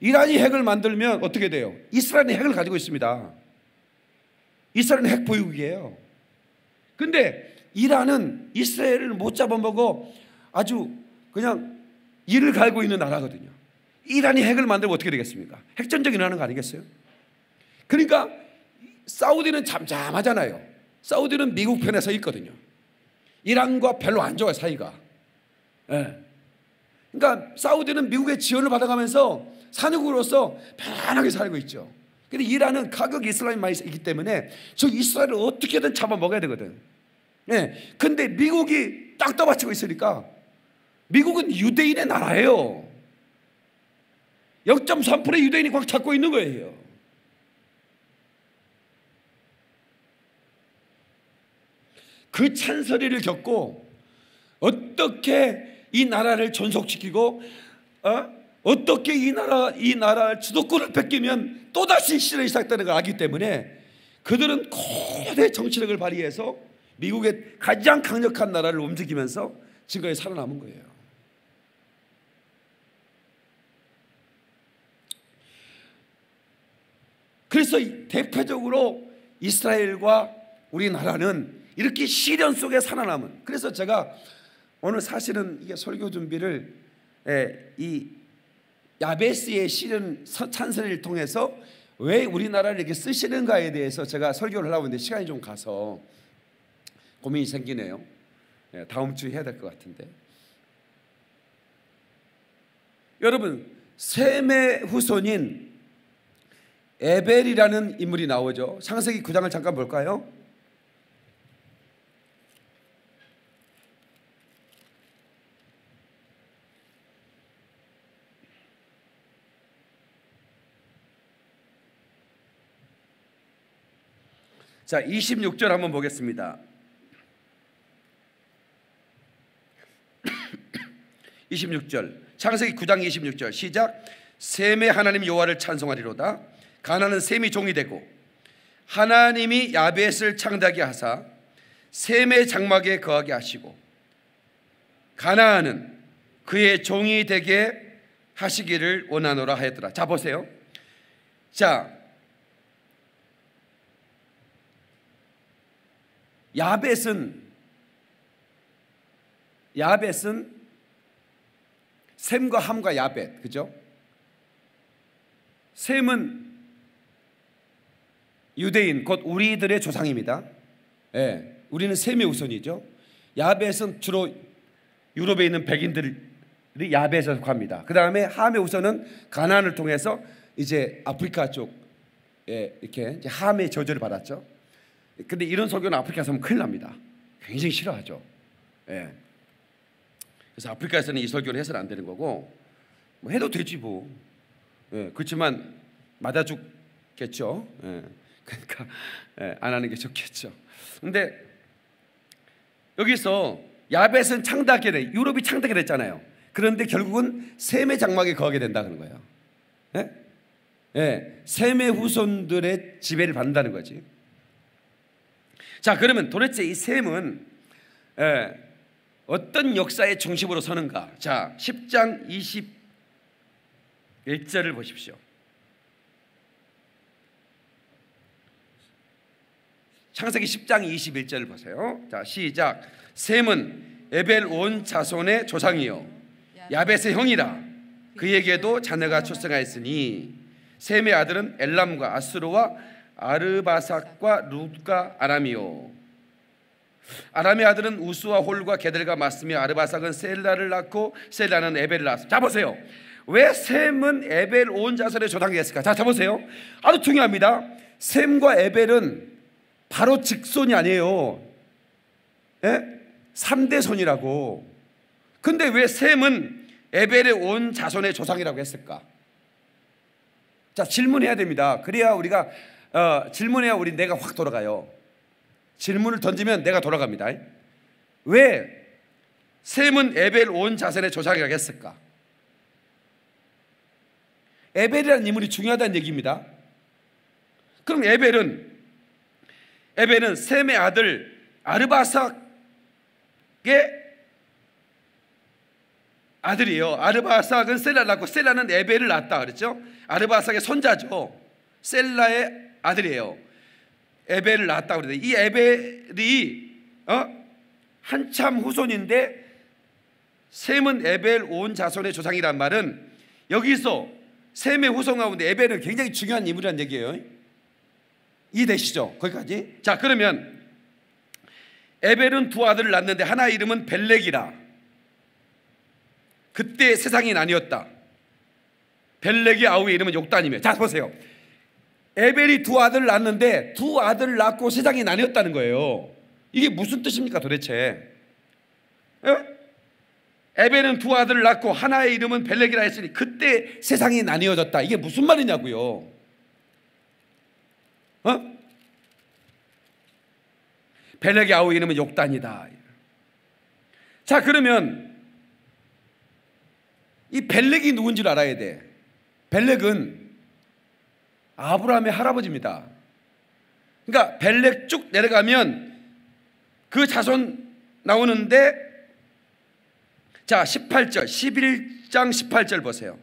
이란이 핵을 만들면 어떻게 돼요? 이스라엘이 핵을 가지고 있습니다. 이스라엘은 핵 보유국이에요. 근데 이란은 이스라엘을 못 잡아먹어 아주 그냥 이를 갈고 있는 나라거든요. 이란이 핵을 만들면 어떻게 되겠습니까? 핵전쟁이 일어나는 거 아니겠어요? 그러니까 사우디는 잠잠하잖아요. 사우디는 미국 편에 서 있거든요. 이란과 별로 안 좋아요, 사이가. 네. 그러니까 사우디는 미국의 지원을 받아가면서 산유국으로서 편하게 살고 있죠. 근데 이란은 가격 이슬람이 많이 있기 때문에 저 이스라엘을 어떻게든 잡아먹어야 되거든. 네. 근데 미국이 딱 떠받치고 있으니까 미국은 유대인의 나라예요. 0.3%의 유대인이 꽉 잡고 있는 거예요. 그 찬소리를 겪고 어떻게 이 나라를 존속시키고 어? 어떻게 이 나라 이 나라 주도권을 뺏기면 또 다시 시련이 시작되는 걸 알기 때문에 그들은 고대 정치력을 발휘해서 미국의 가장 강력한 나라를 움직이면서 지금까지 살아남은 거예요. 그래서 대표적으로 이스라엘과 우리나라는 이렇게 시련 속에 살아남은. 그래서 제가 오늘 사실은 이게 설교 준비를 이 야베스의 시련 찬선을 통해서 왜 우리나라를 이렇게 쓰시는가에 대해서 제가 설교를 하려고 했는데 시간이 좀 가서 고민이 생기네요. 다음 주에 해야 될 것 같은데. 여러분 셈의 후손인 에벨이라는 인물이 나오죠. 창세기 9장을 잠깐 볼까요? 자, 26절 한번 보겠습니다. 26절. 창세기 9장 26절. 시작. 셈의 하나님 여호와를 찬송하리로다. 가나는 셈이 종이 되고 하나님이 야벳을 창다게 하사 셈의 장막에 거하게 하시고 가나안은 그의 종이 되게 하시기를 원하노라 하였더라. 자 보세요. 자 야벳은 야벳은 셈과 함과 야벳 그죠? 셈은 유대인 곧 우리들의 조상입니다. 예, 우리는 셈의 우선이죠. 야벳은 주로 유럽에 있는 백인들이 야벳에 속합니다. 그 다음에 함의 우선은 가나안을 통해서 이제 아프리카 쪽에 이렇게 함의 저주를 받았죠. 근데 이런 설교는 아프리카에서 하면 큰일 납니다. 굉장히 싫어하죠. 예. 그래서 아프리카에서는 이 설교를 해서는 안 되는 거고 뭐 해도 되지 뭐. 예. 그렇지만 맞아 죽겠죠. 예. 그러니까 예. 안 하는 게 좋겠죠. 근데 여기서 야벳은 창대하게 돼. 유럽이 창대하게 됐잖아요. 그런데 결국은 셈의 장막에 거하게 된다 그런 거예요. 예? 예, 셈의 후손들의 지배를 받는다는 거지. 자, 그러면 도대체 이 셈은 예, 어떤 역사의 중심으로 서는가? 자, 10장 21절을 보십시오. 창세기 10장 21절을 보세요. 자, 시작. 셈은 에벨 온 자손의 조상이요 야벳의 형이라 그에게도 자녀가 출생하였으니 셈의 아들은 엘람과 아스로와 아르바삭과 룻과 아람이요 아람의 아들은 우스와 홀과 게들과 맞으며 아르바삭은 셀라를 낳고 셀라는 에벨을 낳았습니다. 자 보세요. 왜 셈은 에벨 온 자손의 조상이 됐을까? 자, 자 보세요. 아주 중요합니다. 셈과 에벨은 바로 직손이 아니에요. 예? 3대 손이라고. 근데 왜 셈은 에벨의 온 자손의 조상이라고 했을까? 자, 질문해야 됩니다. 그래야 우리가 어, 질문해야 우리 내가 확 돌아가요. 질문을 던지면 내가 돌아갑니다. 왜 셈은 에벨 온 자손의 조상이라고 했을까? 에벨이라는 인물이 중요하다는 얘기입니다. 그럼 에벨은 에벨은 셈의 아들 아르바삭의 아들이에요. 아르바삭은 셀라를 낳고 셀라는 에벨을 낳았다 그랬죠. 아르바삭의 손자죠. 셀라의 아들이에요. 에벨을 낳았다 그랬는데 이 에벨이 어? 한참 후손인데 셈은 에벨 온 자손의 조상이란 말은 여기서 셈의 후손 가운데 에벨은 굉장히 중요한 인물이라는 얘기예요. 이해되시죠? 거기까지? 자 그러면 에벨은 두 아들을 낳는데 하나 이름은 벨렉이라. 그때 세상이 나뉘었다. 벨렉의 아우의 이름은 욕단이며 자 보세요. 에벨이 두 아들을 낳는데 두 아들을 낳고 세상이 나뉘었다는 거예요. 이게 무슨 뜻입니까 도대체? 에? 에벨은 두 아들을 낳고 하나의 이름은 벨렉이라 했으니 그때 세상이 나뉘어졌다. 이게 무슨 말이냐고요 어? 벨렉의 아우 이름은 욕단이다. 자 그러면 이 벨렉이 누군지 알아야 돼. 벨렉은 아브라함의 할아버지입니다. 그러니까 벨렉 쭉 내려가면 그 자손 나오는데 자 18절 11장 18절 보세요.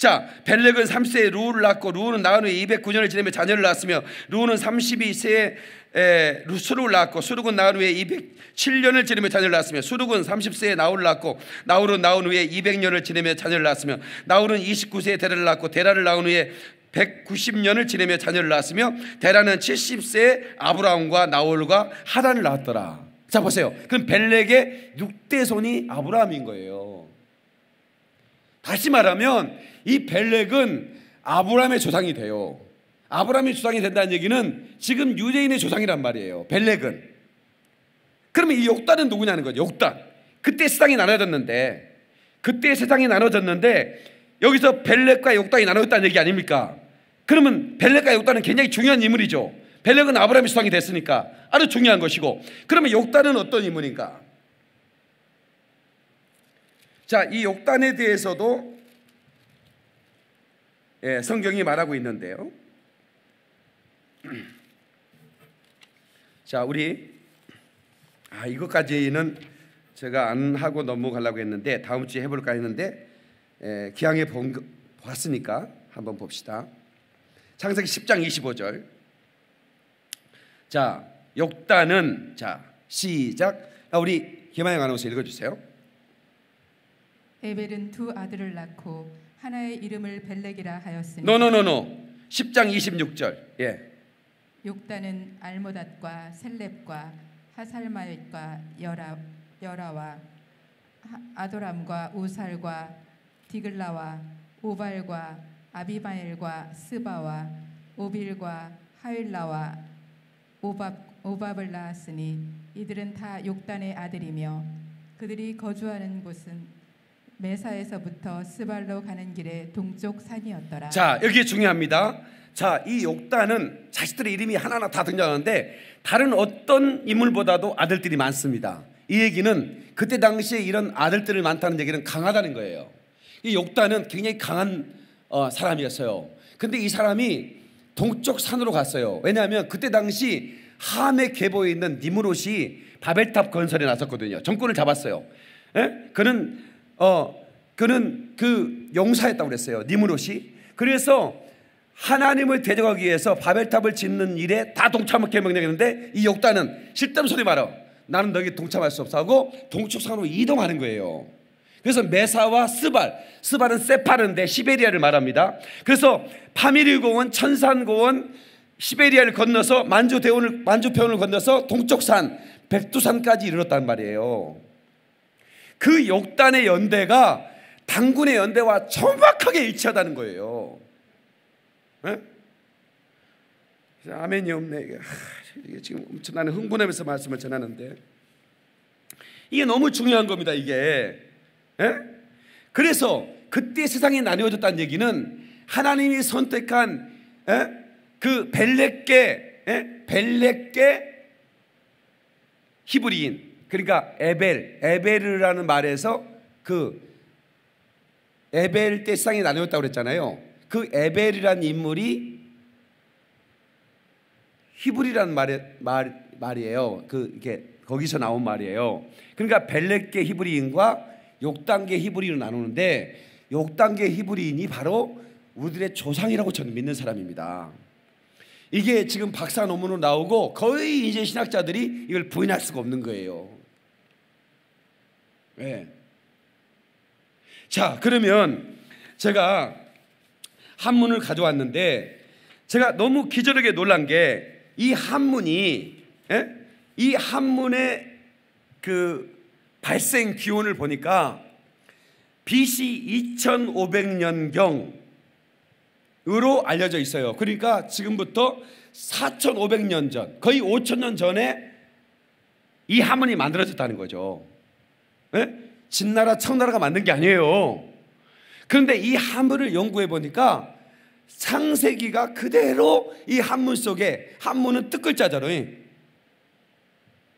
자, 벨렉은 3세에 루를 낳고 루는 낳은 후에 209년을 지내며 자녀를 낳았으며 루는 32세에 에, 수룩을 낳았고 수룩은 낳은 후에 207년을 지내며 자녀를 낳았으며 수룩은 30세에 나홀을 낳고 나홀은 낳은 후에 200년을 지내며 자녀를 낳았으며 나홀은 29세에 데라를 낳고 데라를 낳은 후에 190년을 지내며 자녀를 낳았으며 데라는 70세에 아브라함과 나홀과 하란을 낳았더라. 자 보세요. 그럼 벨렉의 6대 손이 아브라함인 거예요. 다시 말하면 이 벨렉은 아브라함의 조상이 돼요. 아브라함의 조상이 된다는 얘기는 지금 유대인의 조상이란 말이에요. 벨렉은. 그러면 이 욕단은 누구냐는 거죠. 욕단. 그때 세상이 나눠졌는데 그때 세상이 나눠졌는데 여기서 벨렉과 욕단이 나눠졌다는 얘기 아닙니까? 그러면 벨렉과 욕단은 굉장히 중요한 인물이죠. 벨렉은 아브라함의 조상이 됐으니까 아주 중요한 것이고 그러면 욕단은 어떤 인물인가? 자, 이 욕단에 대해서도 예, 성경이 말하고 있는데요. 자, 우리 아 이것까지는 제가 안 하고 넘어가려고 했는데 다음 주에 해볼까 했는데 예, 기왕에 본, 봤으니까 한번 봅시다. 창세기 10장 25절. 자, 욕단은 자 시작. 아, 우리 김하영 아나운서 읽어주세요. 에벨은 두 아들을 낳고 하나의 이름을 벨렉이라 하였으니 no no no no 10장 26절 예. 욕단은 알모닷과 셀렙과 하살마옒과 여라 여라와 아도람과 우살과 디글라와 오발과 아비마엘과 스바와 오빌과 하윌라와 오밥 오밥을 낳았으니 이들은 다 욕단의 아들이며 그들이 거주하는 곳은 메사에서부터 스발로 가는 길의 동쪽 산이었더라. 자, 여기 중요합니다. 자, 이 욕단은 자식들의 이름이 하나하나 다 등장하는데 다른 어떤 인물보다도 아들들이 많습니다. 이 얘기는 그때 당시에 이런 아들들이 많다는 얘기는 강하다는 거예요. 이 욕단은 굉장히 강한 어, 사람이었어요. 근데 이 사람이 동쪽 산으로 갔어요. 왜냐하면 그때 당시 함의 계보에 있는 니무롯이 바벨탑 건설에 나섰거든요. 정권을 잡았어요. 예? 그는 어 그는 그 용사였다고 그랬어요. 니무롯이. 그래서 하나님을 대적하기 위해서 바벨탑을 짓는 일에 다 동참하게 명령했는데 이 욕단은 실담 소리 말어. 나는 너희 동참할 수 없어 하고 동쪽산으로 이동하는 거예요. 그래서 메사와 스발, 스발은 세파르인데 시베리아를 말합니다. 그래서 파미르고원, 천산고원, 시베리아를 건너서 만주 대원을 만주 표원을 건너서 동쪽산 백두산까지 이르렀단 말이에요. 그 욕단의 연대가 당군의 연대와 정확하게 일치하다는 거예요. 네? 아멘이 없네. 이게, 지금 엄청나는 흥분하면서 말씀을 전하는데 이게 너무 중요한 겁니다. 이게 네? 그래서 그때 세상이 나뉘어졌다는 얘기는 하나님이 선택한 에? 그 벨렉계 벨렉계 히브리인 그러니까 에벨 에벨이라는 말에서 그 에벨 때 세상이 나뉘었다고 그랬잖아요. 그 에벨이라는 인물이 히브리라는 말에, 말, 말이에요. 그 이게 거기서 나온 말이에요. 그러니까 벨렉계 히브리인과 욕단계 히브리인을 나누는데 욕단계 히브리인이 바로 우리들의 조상이라고 저는 믿는 사람입니다. 이게 지금 박사 논문으로 나오고 거의 이제 신학자들이 이걸 부인할 수가 없는 거예요. 네. 자, 그러면 제가 한문을 가져왔는데 제가 너무 기절하게 놀란 게 이 한문이 예? 이 한문의 그 발생 기원을 보니까 BC 2500년경으로 알려져 있어요. 그러니까 지금부터 4500년 전, 거의 5000년 전에 이 한문이 만들어졌다는 거죠. 네? 진나라, 청나라가 만든 게 아니에요. 그런데 이 한문을 연구해 보니까 창세기가 그대로 이 한문 속에 한문은 뜻글자잖아요.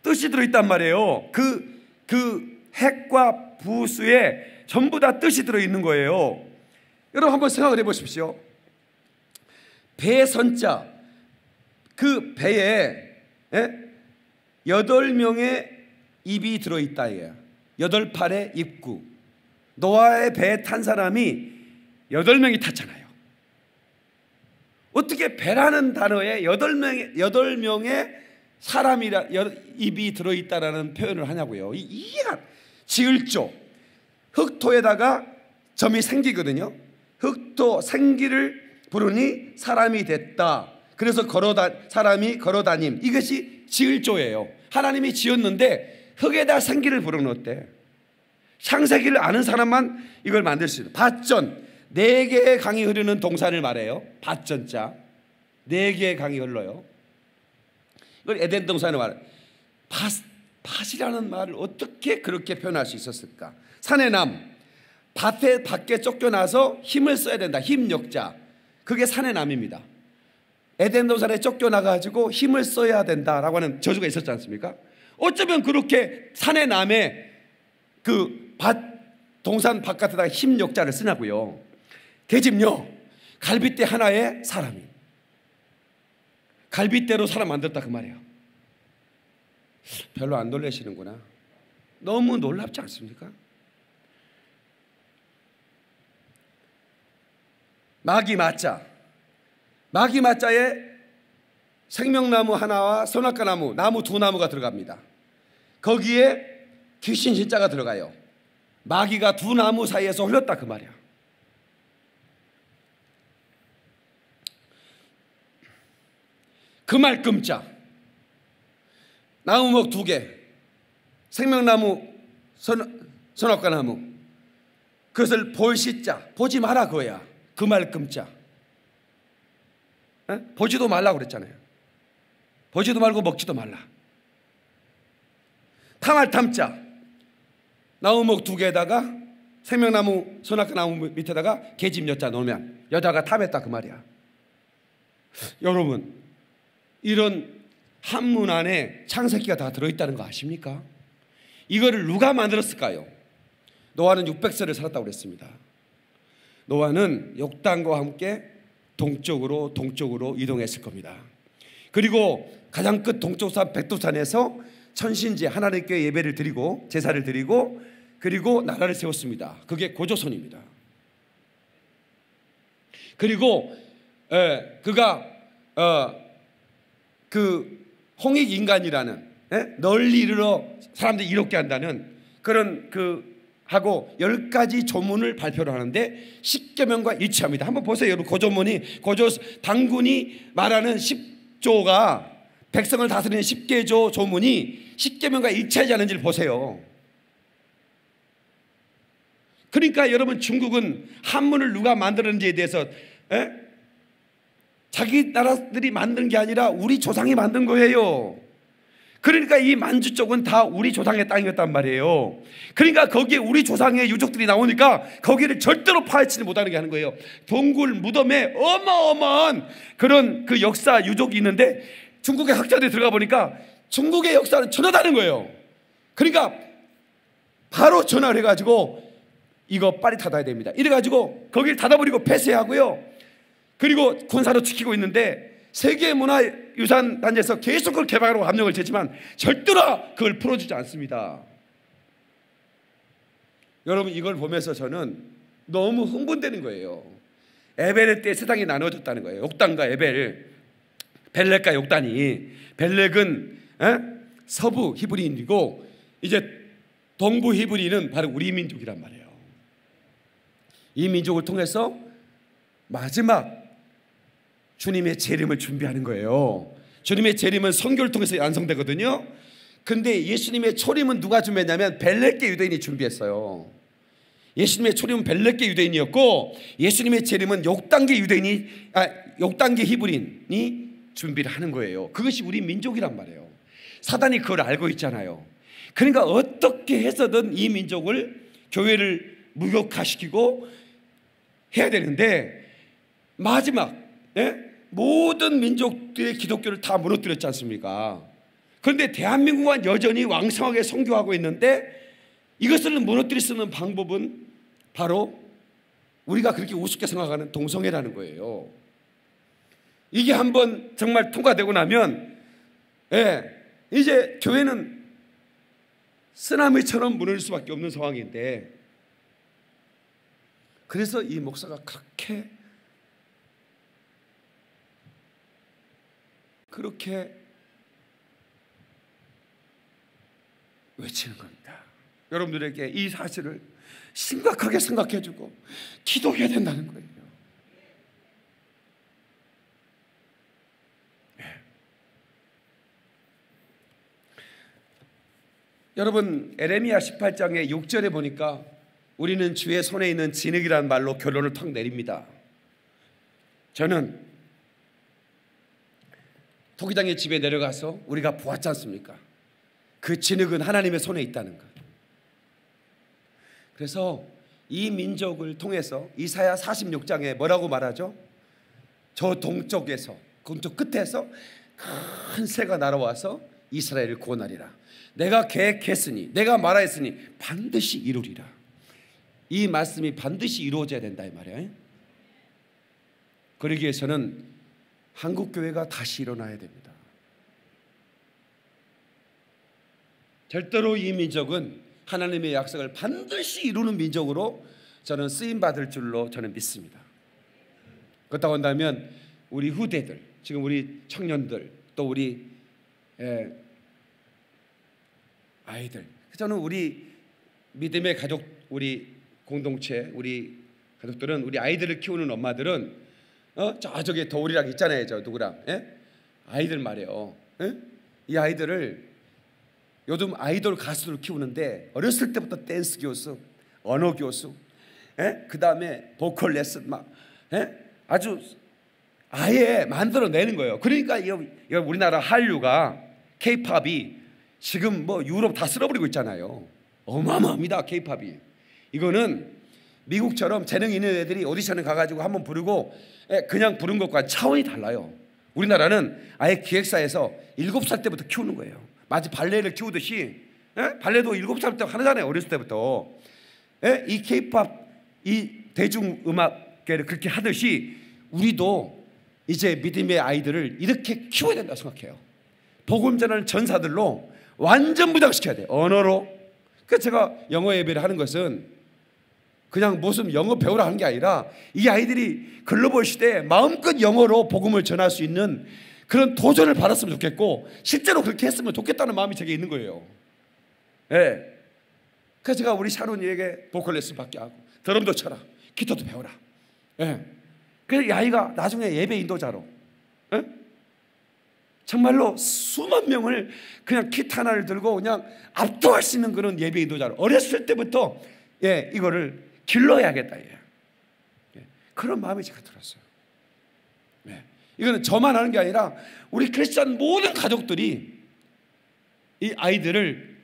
뜻이 들어있단 말이에요. 그, 그 핵과 부수에 전부 다 뜻이 들어있는 거예요. 여러분 한번 생각을 해 보십시오. 배선자, 그 배에 예? 여덟 명의 입이 들어있다. 여덟 팔의 입구. 노아의 배에 탄 사람이 여덟 명이 탔잖아요. 어떻게 배라는 단어에 여덟 명의 여덟 명의 사람이라 입이 들어 있다라는 표현을 하냐고요. 이해가 지을조 흙토에다가 점이 생기거든요. 흙토 생기를 부르니 사람이 됐다. 그래서 걸어다 사람이 걸어다님 이것이 지을조예요. 하나님이 지었는데 흙에다 생기를 불어넣었대. 창세기를 아는 사람만 이걸 만들 수 있어요. 밭전 네 개의 강이 흐르는 동산을 말해요. 밭전자 네 개의 강이 흘러요. 이걸 에덴 동산을 말해. 밭 밭이라는 말을 어떻게 그렇게 표현할 수 있었을까? 산의 남 밭에 밖에 쫓겨나서 힘을 써야 된다. 힘력자 그게 산의 남입니다. 에덴 동산에 쫓겨나 가지고 힘을 써야 된다라고 하는 저주가 있었지 않습니까? 어쩌면 그렇게 산의 남에 그 밭 동산 바깥에다가 힘력자를 쓰냐고요. 계집요 갈빗대 하나에 사람이 갈빗대로 사람 만들었다 그 말이에요. 별로 안 놀라시는구나. 너무 놀랍지 않습니까? 마기 마자 마기 마자에 생명나무 하나와 선악과 나무, 나무 두 나무가 들어갑니다. 거기에 귀신 신자가 들어가요. 마귀가 두 나무 사이에서 흘렀다 그 말이야. 그 말 끔자 나무목 두 개, 생명나무, 선, 선악과 나무. 그것을 볼 시자 보지 마라 그거야. 그 말 끔자. 에? 보지도 말라 그랬잖아요. 보지도 말고 먹지도 말라. 탐할 탐자 나무목 두 개에다가 생명나무 선악과 나무 밑에다가 계집 여자 놓으면 여자가 탐했다 그 말이야. 여러분 이런 한문 안에 창세기가 다 들어있다는 거 아십니까? 이거를 누가 만들었을까요? 노아는 600세를 살았다고 그랬습니다. 노아는 욕단과 함께 동쪽으로 동쪽으로 이동했을 겁니다. 그리고 가장 끝 동쪽 산 백두산에서 천신제 하나님께 예배를 드리고 제사를 드리고 그리고 나라를 세웠습니다. 그게 고조선입니다. 그리고 에, 그가 어, 그 홍익 인간이라는 에? 널리 이르러 사람들이 이롭게 한다는 그런 그 하고 열 가지 조문을 발표를 하는데 십계명과 일치합니다. 한번 보세요, 여러분. 고조문이 고조 당군이 말하는 십조가 백성을 다스리는 십계조 조문이 십계명과 일치하지 않은지를 보세요. 그러니까 여러분 중국은 한문을 누가 만들었는지에 대해서 에? 자기 나라들이 만든 게 아니라 우리 조상이 만든 거예요. 그러니까 이 만주 쪽은 다 우리 조상의 땅이었단 말이에요. 그러니까 거기에 우리 조상의 유족들이 나오니까 거기를 절대로 파헤치지 못하는 게 하는 거예요. 동굴 무덤에 어마어마한 그런 그 역사 유족이 있는데 중국의 학자들이 들어가 보니까 중국의 역사는 전혀 다른 거예요. 그러니까 바로 전화를 해가지고 이거 빨리 닫아야 됩니다. 이래가지고 거기를 닫아버리고 폐쇄하고요. 그리고 군사로 지키고 있는데 세계문화유산 단지에서 계속 그걸 개발하고 압력을 재지만 절대로 그걸 풀어주지 않습니다. 여러분 이걸 보면서 저는 너무 흥분되는 거예요. 에벨의 때 세상이 나눠졌다는 거예요. 욕단과 에벨, 벨렉과 욕단이 벨렉은 에? 서부 히브리인이고 이제 동부 히브리는 바로 우리 민족이란 말이에요. 이 민족을 통해서 마지막 주님의 재림을 준비하는 거예요. 주님의 재림은 성교를 통해서 완성되거든요. 근데 예수님의 초림은 누가 준비했냐면 벨렛계 유대인이 준비했어요. 예수님의 초림은 벨렛계 유대인이었고 예수님의 재림은 욕단계 유대인이 아 욕단계 히브린이 준비를 하는 거예요. 그것이 우리 민족이란 말이에요. 사단이 그걸 알고 있잖아요. 그러니까 어떻게 해서든 이 민족을 교회를 무력화시키고 해야 되는데 마지막 예? 모든 민족들의 기독교를 다 무너뜨렸지 않습니까? 그런데 대한민국은 여전히 왕성하게 선교하고 있는데 이것을 무너뜨릴 수 있는 방법은 바로 우리가 그렇게 우습게 생각하는 동성애라는 거예요. 이게 한번 정말 통과되고 나면 예, 이제 교회는 쓰나미처럼 무너질 수밖에 없는 상황인데 그래서 이 목사가 그렇게 그렇게 외치는 겁니다. 여러분들에게 이 사실을 심각하게 생각해주고 기도해야 된다는 거예요. 네. 여러분 에레미야 18장의 6절에 보니까 우리는 주의 손에 있는 진흙이라는 말로 결론을 탁 내립니다. 저는 토기장의 집에 내려가서 우리가 보았지 않습니까? 그 진흙은 하나님의 손에 있다는 것. 그래서 이 민족을 통해서 이사야 46장에 뭐라고 말하죠? 저 동쪽에서 동쪽 끝에서 큰 새가 날아와서 이스라엘을 구원하리라. 내가 계획했으니 내가 말하였으니 반드시 이루리라. 이 말씀이 반드시 이루어져야 된다 이 말이에요. 그러기 위해서는 한국 교회가 다시 일어나야 됩니다. 절대로 이 민족은 하나님의 약속을 반드시 이루는 민족으로 저는 쓰임 받을 줄로 저는 믿습니다. 그렇다고 한다면 우리 후대들, 지금 우리 청년들, 또 우리 에, 아이들, 저는 우리 믿음의 가족, 우리 공동체 우리 가족들은 우리 아이들을 키우는 엄마들은 어? 저쪽에 도우리랑 있잖아요. 저 누구랑 예? 아이들 말이에요. 예? 이 아이들을 요즘 아이돌 가수들 키우는데 어렸을 때부터 댄스 교수, 언어 교수, 예? 그 다음에 보컬 레슨 막 예? 아주 아예 만들어내는 거예요. 그러니까 우리나라 한류가 케이팝이 지금 뭐 유럽 다 쓸어버리고 있잖아요. 어마어마합니다. 케이팝이. 이거는 미국처럼 재능 있는 애들이 오디션을 가가지고 한번 부르고 예, 그냥 부른 것과 차원이 달라요. 우리나라는 아예 기획사에서 일곱 살 때부터 키우는 거예요. 마치 발레를 키우듯이 예? 발레도 일곱 살때 하잖아요. 어렸을 때부터 예? 이 케이팝 이 대중음악계를 그렇게 하듯이 우리도 이제 믿음의 아이들을 이렇게 키워야 된다 생각해요. 복음 전하는 전사들로 완전 무장시켜야 돼. 언어로. 그래서 제가 영어 예배를 하는 것은 그냥 무슨 영어 배우라 하는 게 아니라 이 아이들이 글로벌 시대에 마음껏 영어로 복음을 전할 수 있는 그런 도전을 받았으면 좋겠고 실제로 그렇게 했으면 좋겠다는 마음이 제게 있는 거예요. 예. 네. 그래서 제가 우리 샤론이에게 보컬 레슨 받게 하고 드럼도 쳐라. 기타도 배워라. 예. 네. 그래서 이 아이가 나중에 예배 인도자로 예? 정말로 수만 명을 그냥 기타 하나를 들고 그냥 압도할 수 있는 그런 예배 인도자로 어렸을 때부터 예, 이거를 길러야겠다. 예. 예. 그런 마음이 제가 들었어요. 예. 이거는 저만 하는 게 아니라 우리 크리스천 모든 가족들이 이 아이들을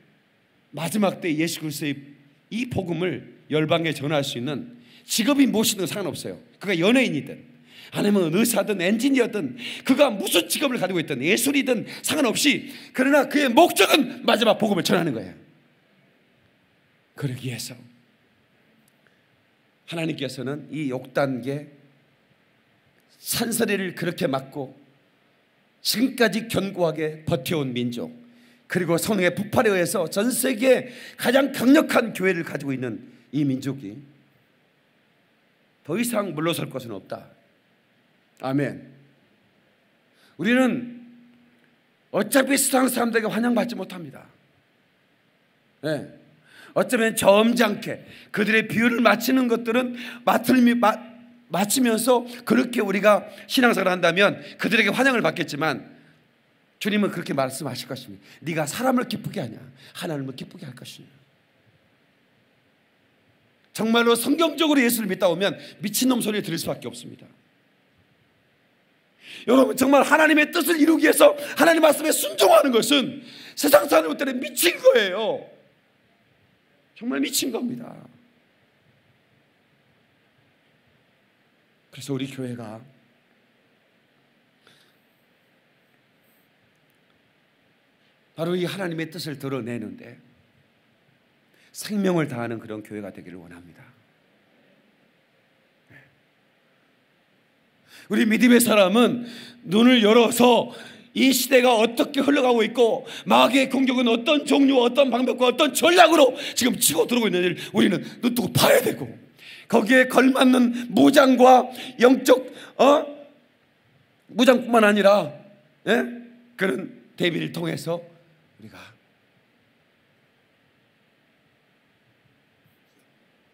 마지막 때 예수 그리스도의 이 복음을 열방에 전할 수 있는 직업이 무엇이든 상관없어요. 그가 연예인이든 아니면 의사든 엔지니어든 그가 무슨 직업을 가지고 있든 예술이든 상관없이 그러나 그의 목적은 마지막 복음을 전하는 거예요. 그러기 위해서 하나님께서는 이 욕단계 산서리를 그렇게 막고 지금까지 견고하게 버텨온 민족 그리고 성령의 부활에 의해서 전 세계에 가장 강력한 교회를 가지고 있는 이 민족이 더 이상 물러설 것은 없다. 아멘. 우리는 어차피 세상 사람들에게 환영받지 못합니다. 네. 어쩌면 점잖게 그들의 비유를 맞추는 것들은 맡을, 마, 맞추면서 그렇게 우리가 신앙생활을 한다면 그들에게 환영을 받겠지만 주님은 그렇게 말씀하실 것입니다. 네가 사람을 기쁘게 하냐 하나님을 기쁘게 할 것이냐 정말로 성경적으로 예수를 믿다 보면 미친놈 소리를 들을 수밖에 없습니다. 여러분 정말 하나님의 뜻을 이루기 위해서 하나님 말씀에 순종하는 것은 세상 사람들한테 미친 거예요. 정말 미친 겁니다. 그래서 우리 교회가 바로 이 하나님의 뜻을 드러내는데 생명을 다하는 그런 교회가 되기를 원합니다. 네. 우리 믿음의 사람은 눈을 열어서 이 시대가 어떻게 흘러가고 있고 마귀의 공격은 어떤 종류와 어떤 방법과 어떤 전략으로 지금 치고 들어오고 있는지를 우리는 눈 뜨고 봐야 되고 거기에 걸맞는 무장과 영적 어? 무장뿐만 아니라 예? 그런 대비를 통해서 우리가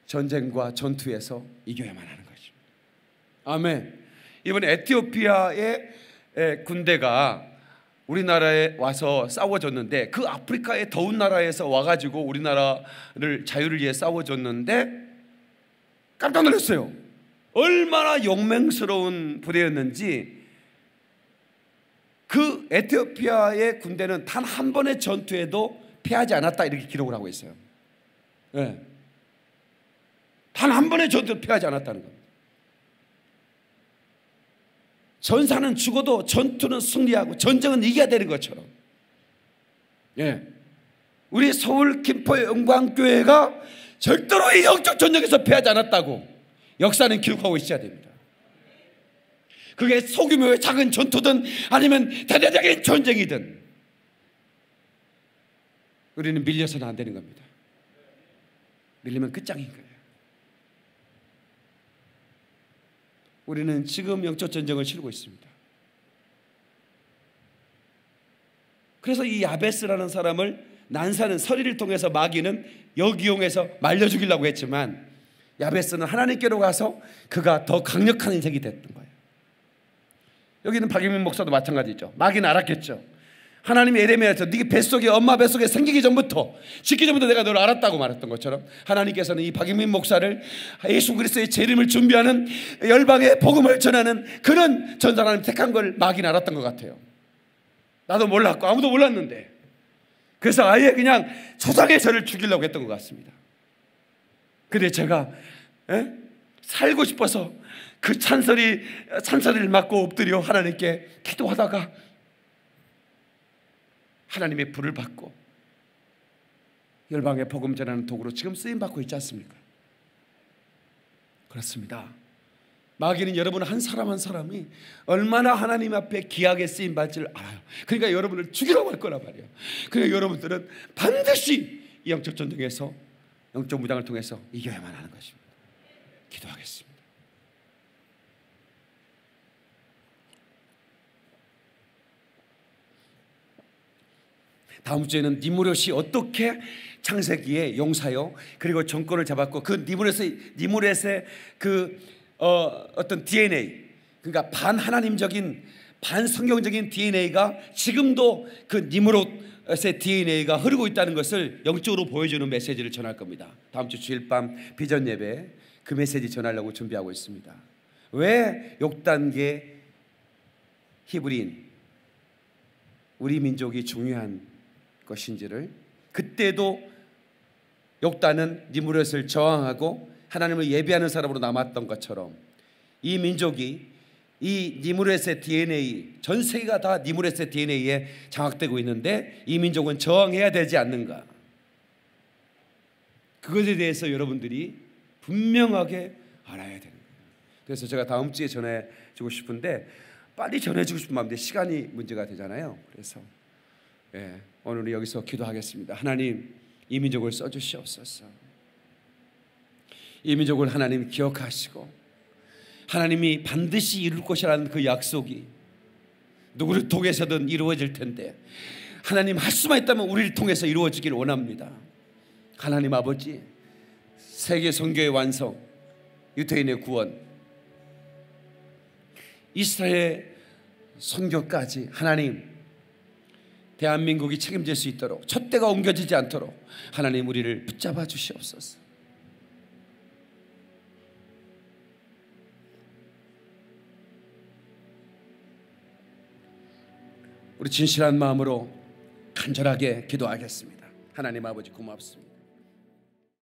전쟁과 전투에서 이겨야만 하는 것입니다. 아멘. 이번에 에티오피아의 군대가 우리나라에 와서 싸워줬는데 그 아프리카의 더운 나라에서 와가지고 우리나라를 자유를 위해 싸워줬는데 깜짝 놀랐어요. 얼마나 용맹스러운 부대였는지 그 에티오피아의 군대는 단 한 번의 전투에도 패하지 않았다 이렇게 기록을 하고 있어요. 네. 단한 번의 전투도 패하지 않았다는 겁니다. 전사는 죽어도 전투는 승리하고 전쟁은 이겨야 되는 것처럼. 예. 우리 서울 김포의 영광교회가 절대로 이 영적 전쟁에서 패하지 않았다고 역사는 기록하고 있어야 됩니다. 그게 소규모의 작은 전투든 아니면 대대적인 전쟁이든 우리는 밀려서는 안 되는 겁니다. 밀리면 끝장인 거예요. 우리는 지금 영적 전쟁을 치르고 있습니다. 그래서 이 야베스라는 사람을 난사는 서리를 통해서 마귀는 여기용해서 말려 죽이려고 했지만 야베스는 하나님께로 가서 그가 더 강력한 인생이 됐던 거예요. 여기는 박영민 목사도 마찬가지죠. 마귀는 알았겠죠. 하나님이 에레미야에서 네 뱃속에 엄마 뱃속에 생기기 전부터 짓기 전부터 내가 너를 알았다고 말했던 것처럼 하나님께서는 이 박인민 목사를 예수 그리스도의 재림을 준비하는 열방의 복음을 전하는 그런 전사 하나님 택한 걸 마귀는 알았던 것 같아요. 나도 몰랐고 아무도 몰랐는데 그래서 아예 그냥 초상의 저를 죽이려고 했던 것 같습니다. 근데 제가 에? 살고 싶어서 그 찬소리 찬소리를 맞고 엎드려 하나님께 기도하다가 하나님의 불을 받고 열방의 복음 전하는 도구로 지금 쓰임 받고 있지 않습니까? 그렇습니다. 마귀는 여러분 한 사람 한 사람이 얼마나 하나님 앞에 귀하게 쓰임 줄 알아요. 그러니까 여러분을 죽이라고 할 거란 말이에요. 그러니까 여러분들은 반드시 이 영적 전쟁에서 영적 무장을 통해서 이겨야만 하는 것입니다. 기도하겠습니다. 다음 주에는 니무롯이 어떻게 창세기에 용사요 그리고 정권을 잡았고 그 니무롯의 니무롯의 그 어, 어떤 DNA 그러니까 반 하나님적인 반 성경적인 DNA가 지금도 그 니무롯의 DNA가 흐르고 있다는 것을 영적으로 보여주는 메시지를 전할 겁니다. 다음 주 주일 밤 비전 예배 그 메시지 전하려고 준비하고 있습니다. 왜 욕단계 히브리인 우리 민족이 중요한 것인지를 그때도 욕단은 니무롯을 저항하고 하나님을 예배하는 사람으로 남았던 것처럼 이 민족이 이 니무렛의 DNA 전 세계가 다 니무렛의 DNA에 장악되고 있는데 이 민족은 저항해야 되지 않는가? 그것에 대해서 여러분들이 분명하게 알아야 되는 거예요. 그래서 제가 다음 주에 전해주고 싶은데 빨리 전해주고 싶은 마음인데 시간이 문제가 되잖아요. 그래서 예, 오늘 여기서 기도하겠습니다. 하나님 이 민족을 써주시옵소서. 이 민족을 하나님 기억하시고 하나님이 반드시 이룰 것이라는 그 약속이 누구를 통해서든 이루어질 텐데 하나님 할 수만 있다면 우리를 통해서 이루어지길 원합니다. 하나님 아버지 세계 선교의 완성 유태인의 구원 이스라엘 선교까지 하나님 대한민국이 책임질 수 있도록 촛대가 옮겨지지 않도록 하나님 우리를 붙잡아 주시옵소서. 우리 진실한 마음으로 간절하게 기도하겠습니다. 하나님 아버지 고맙습니다.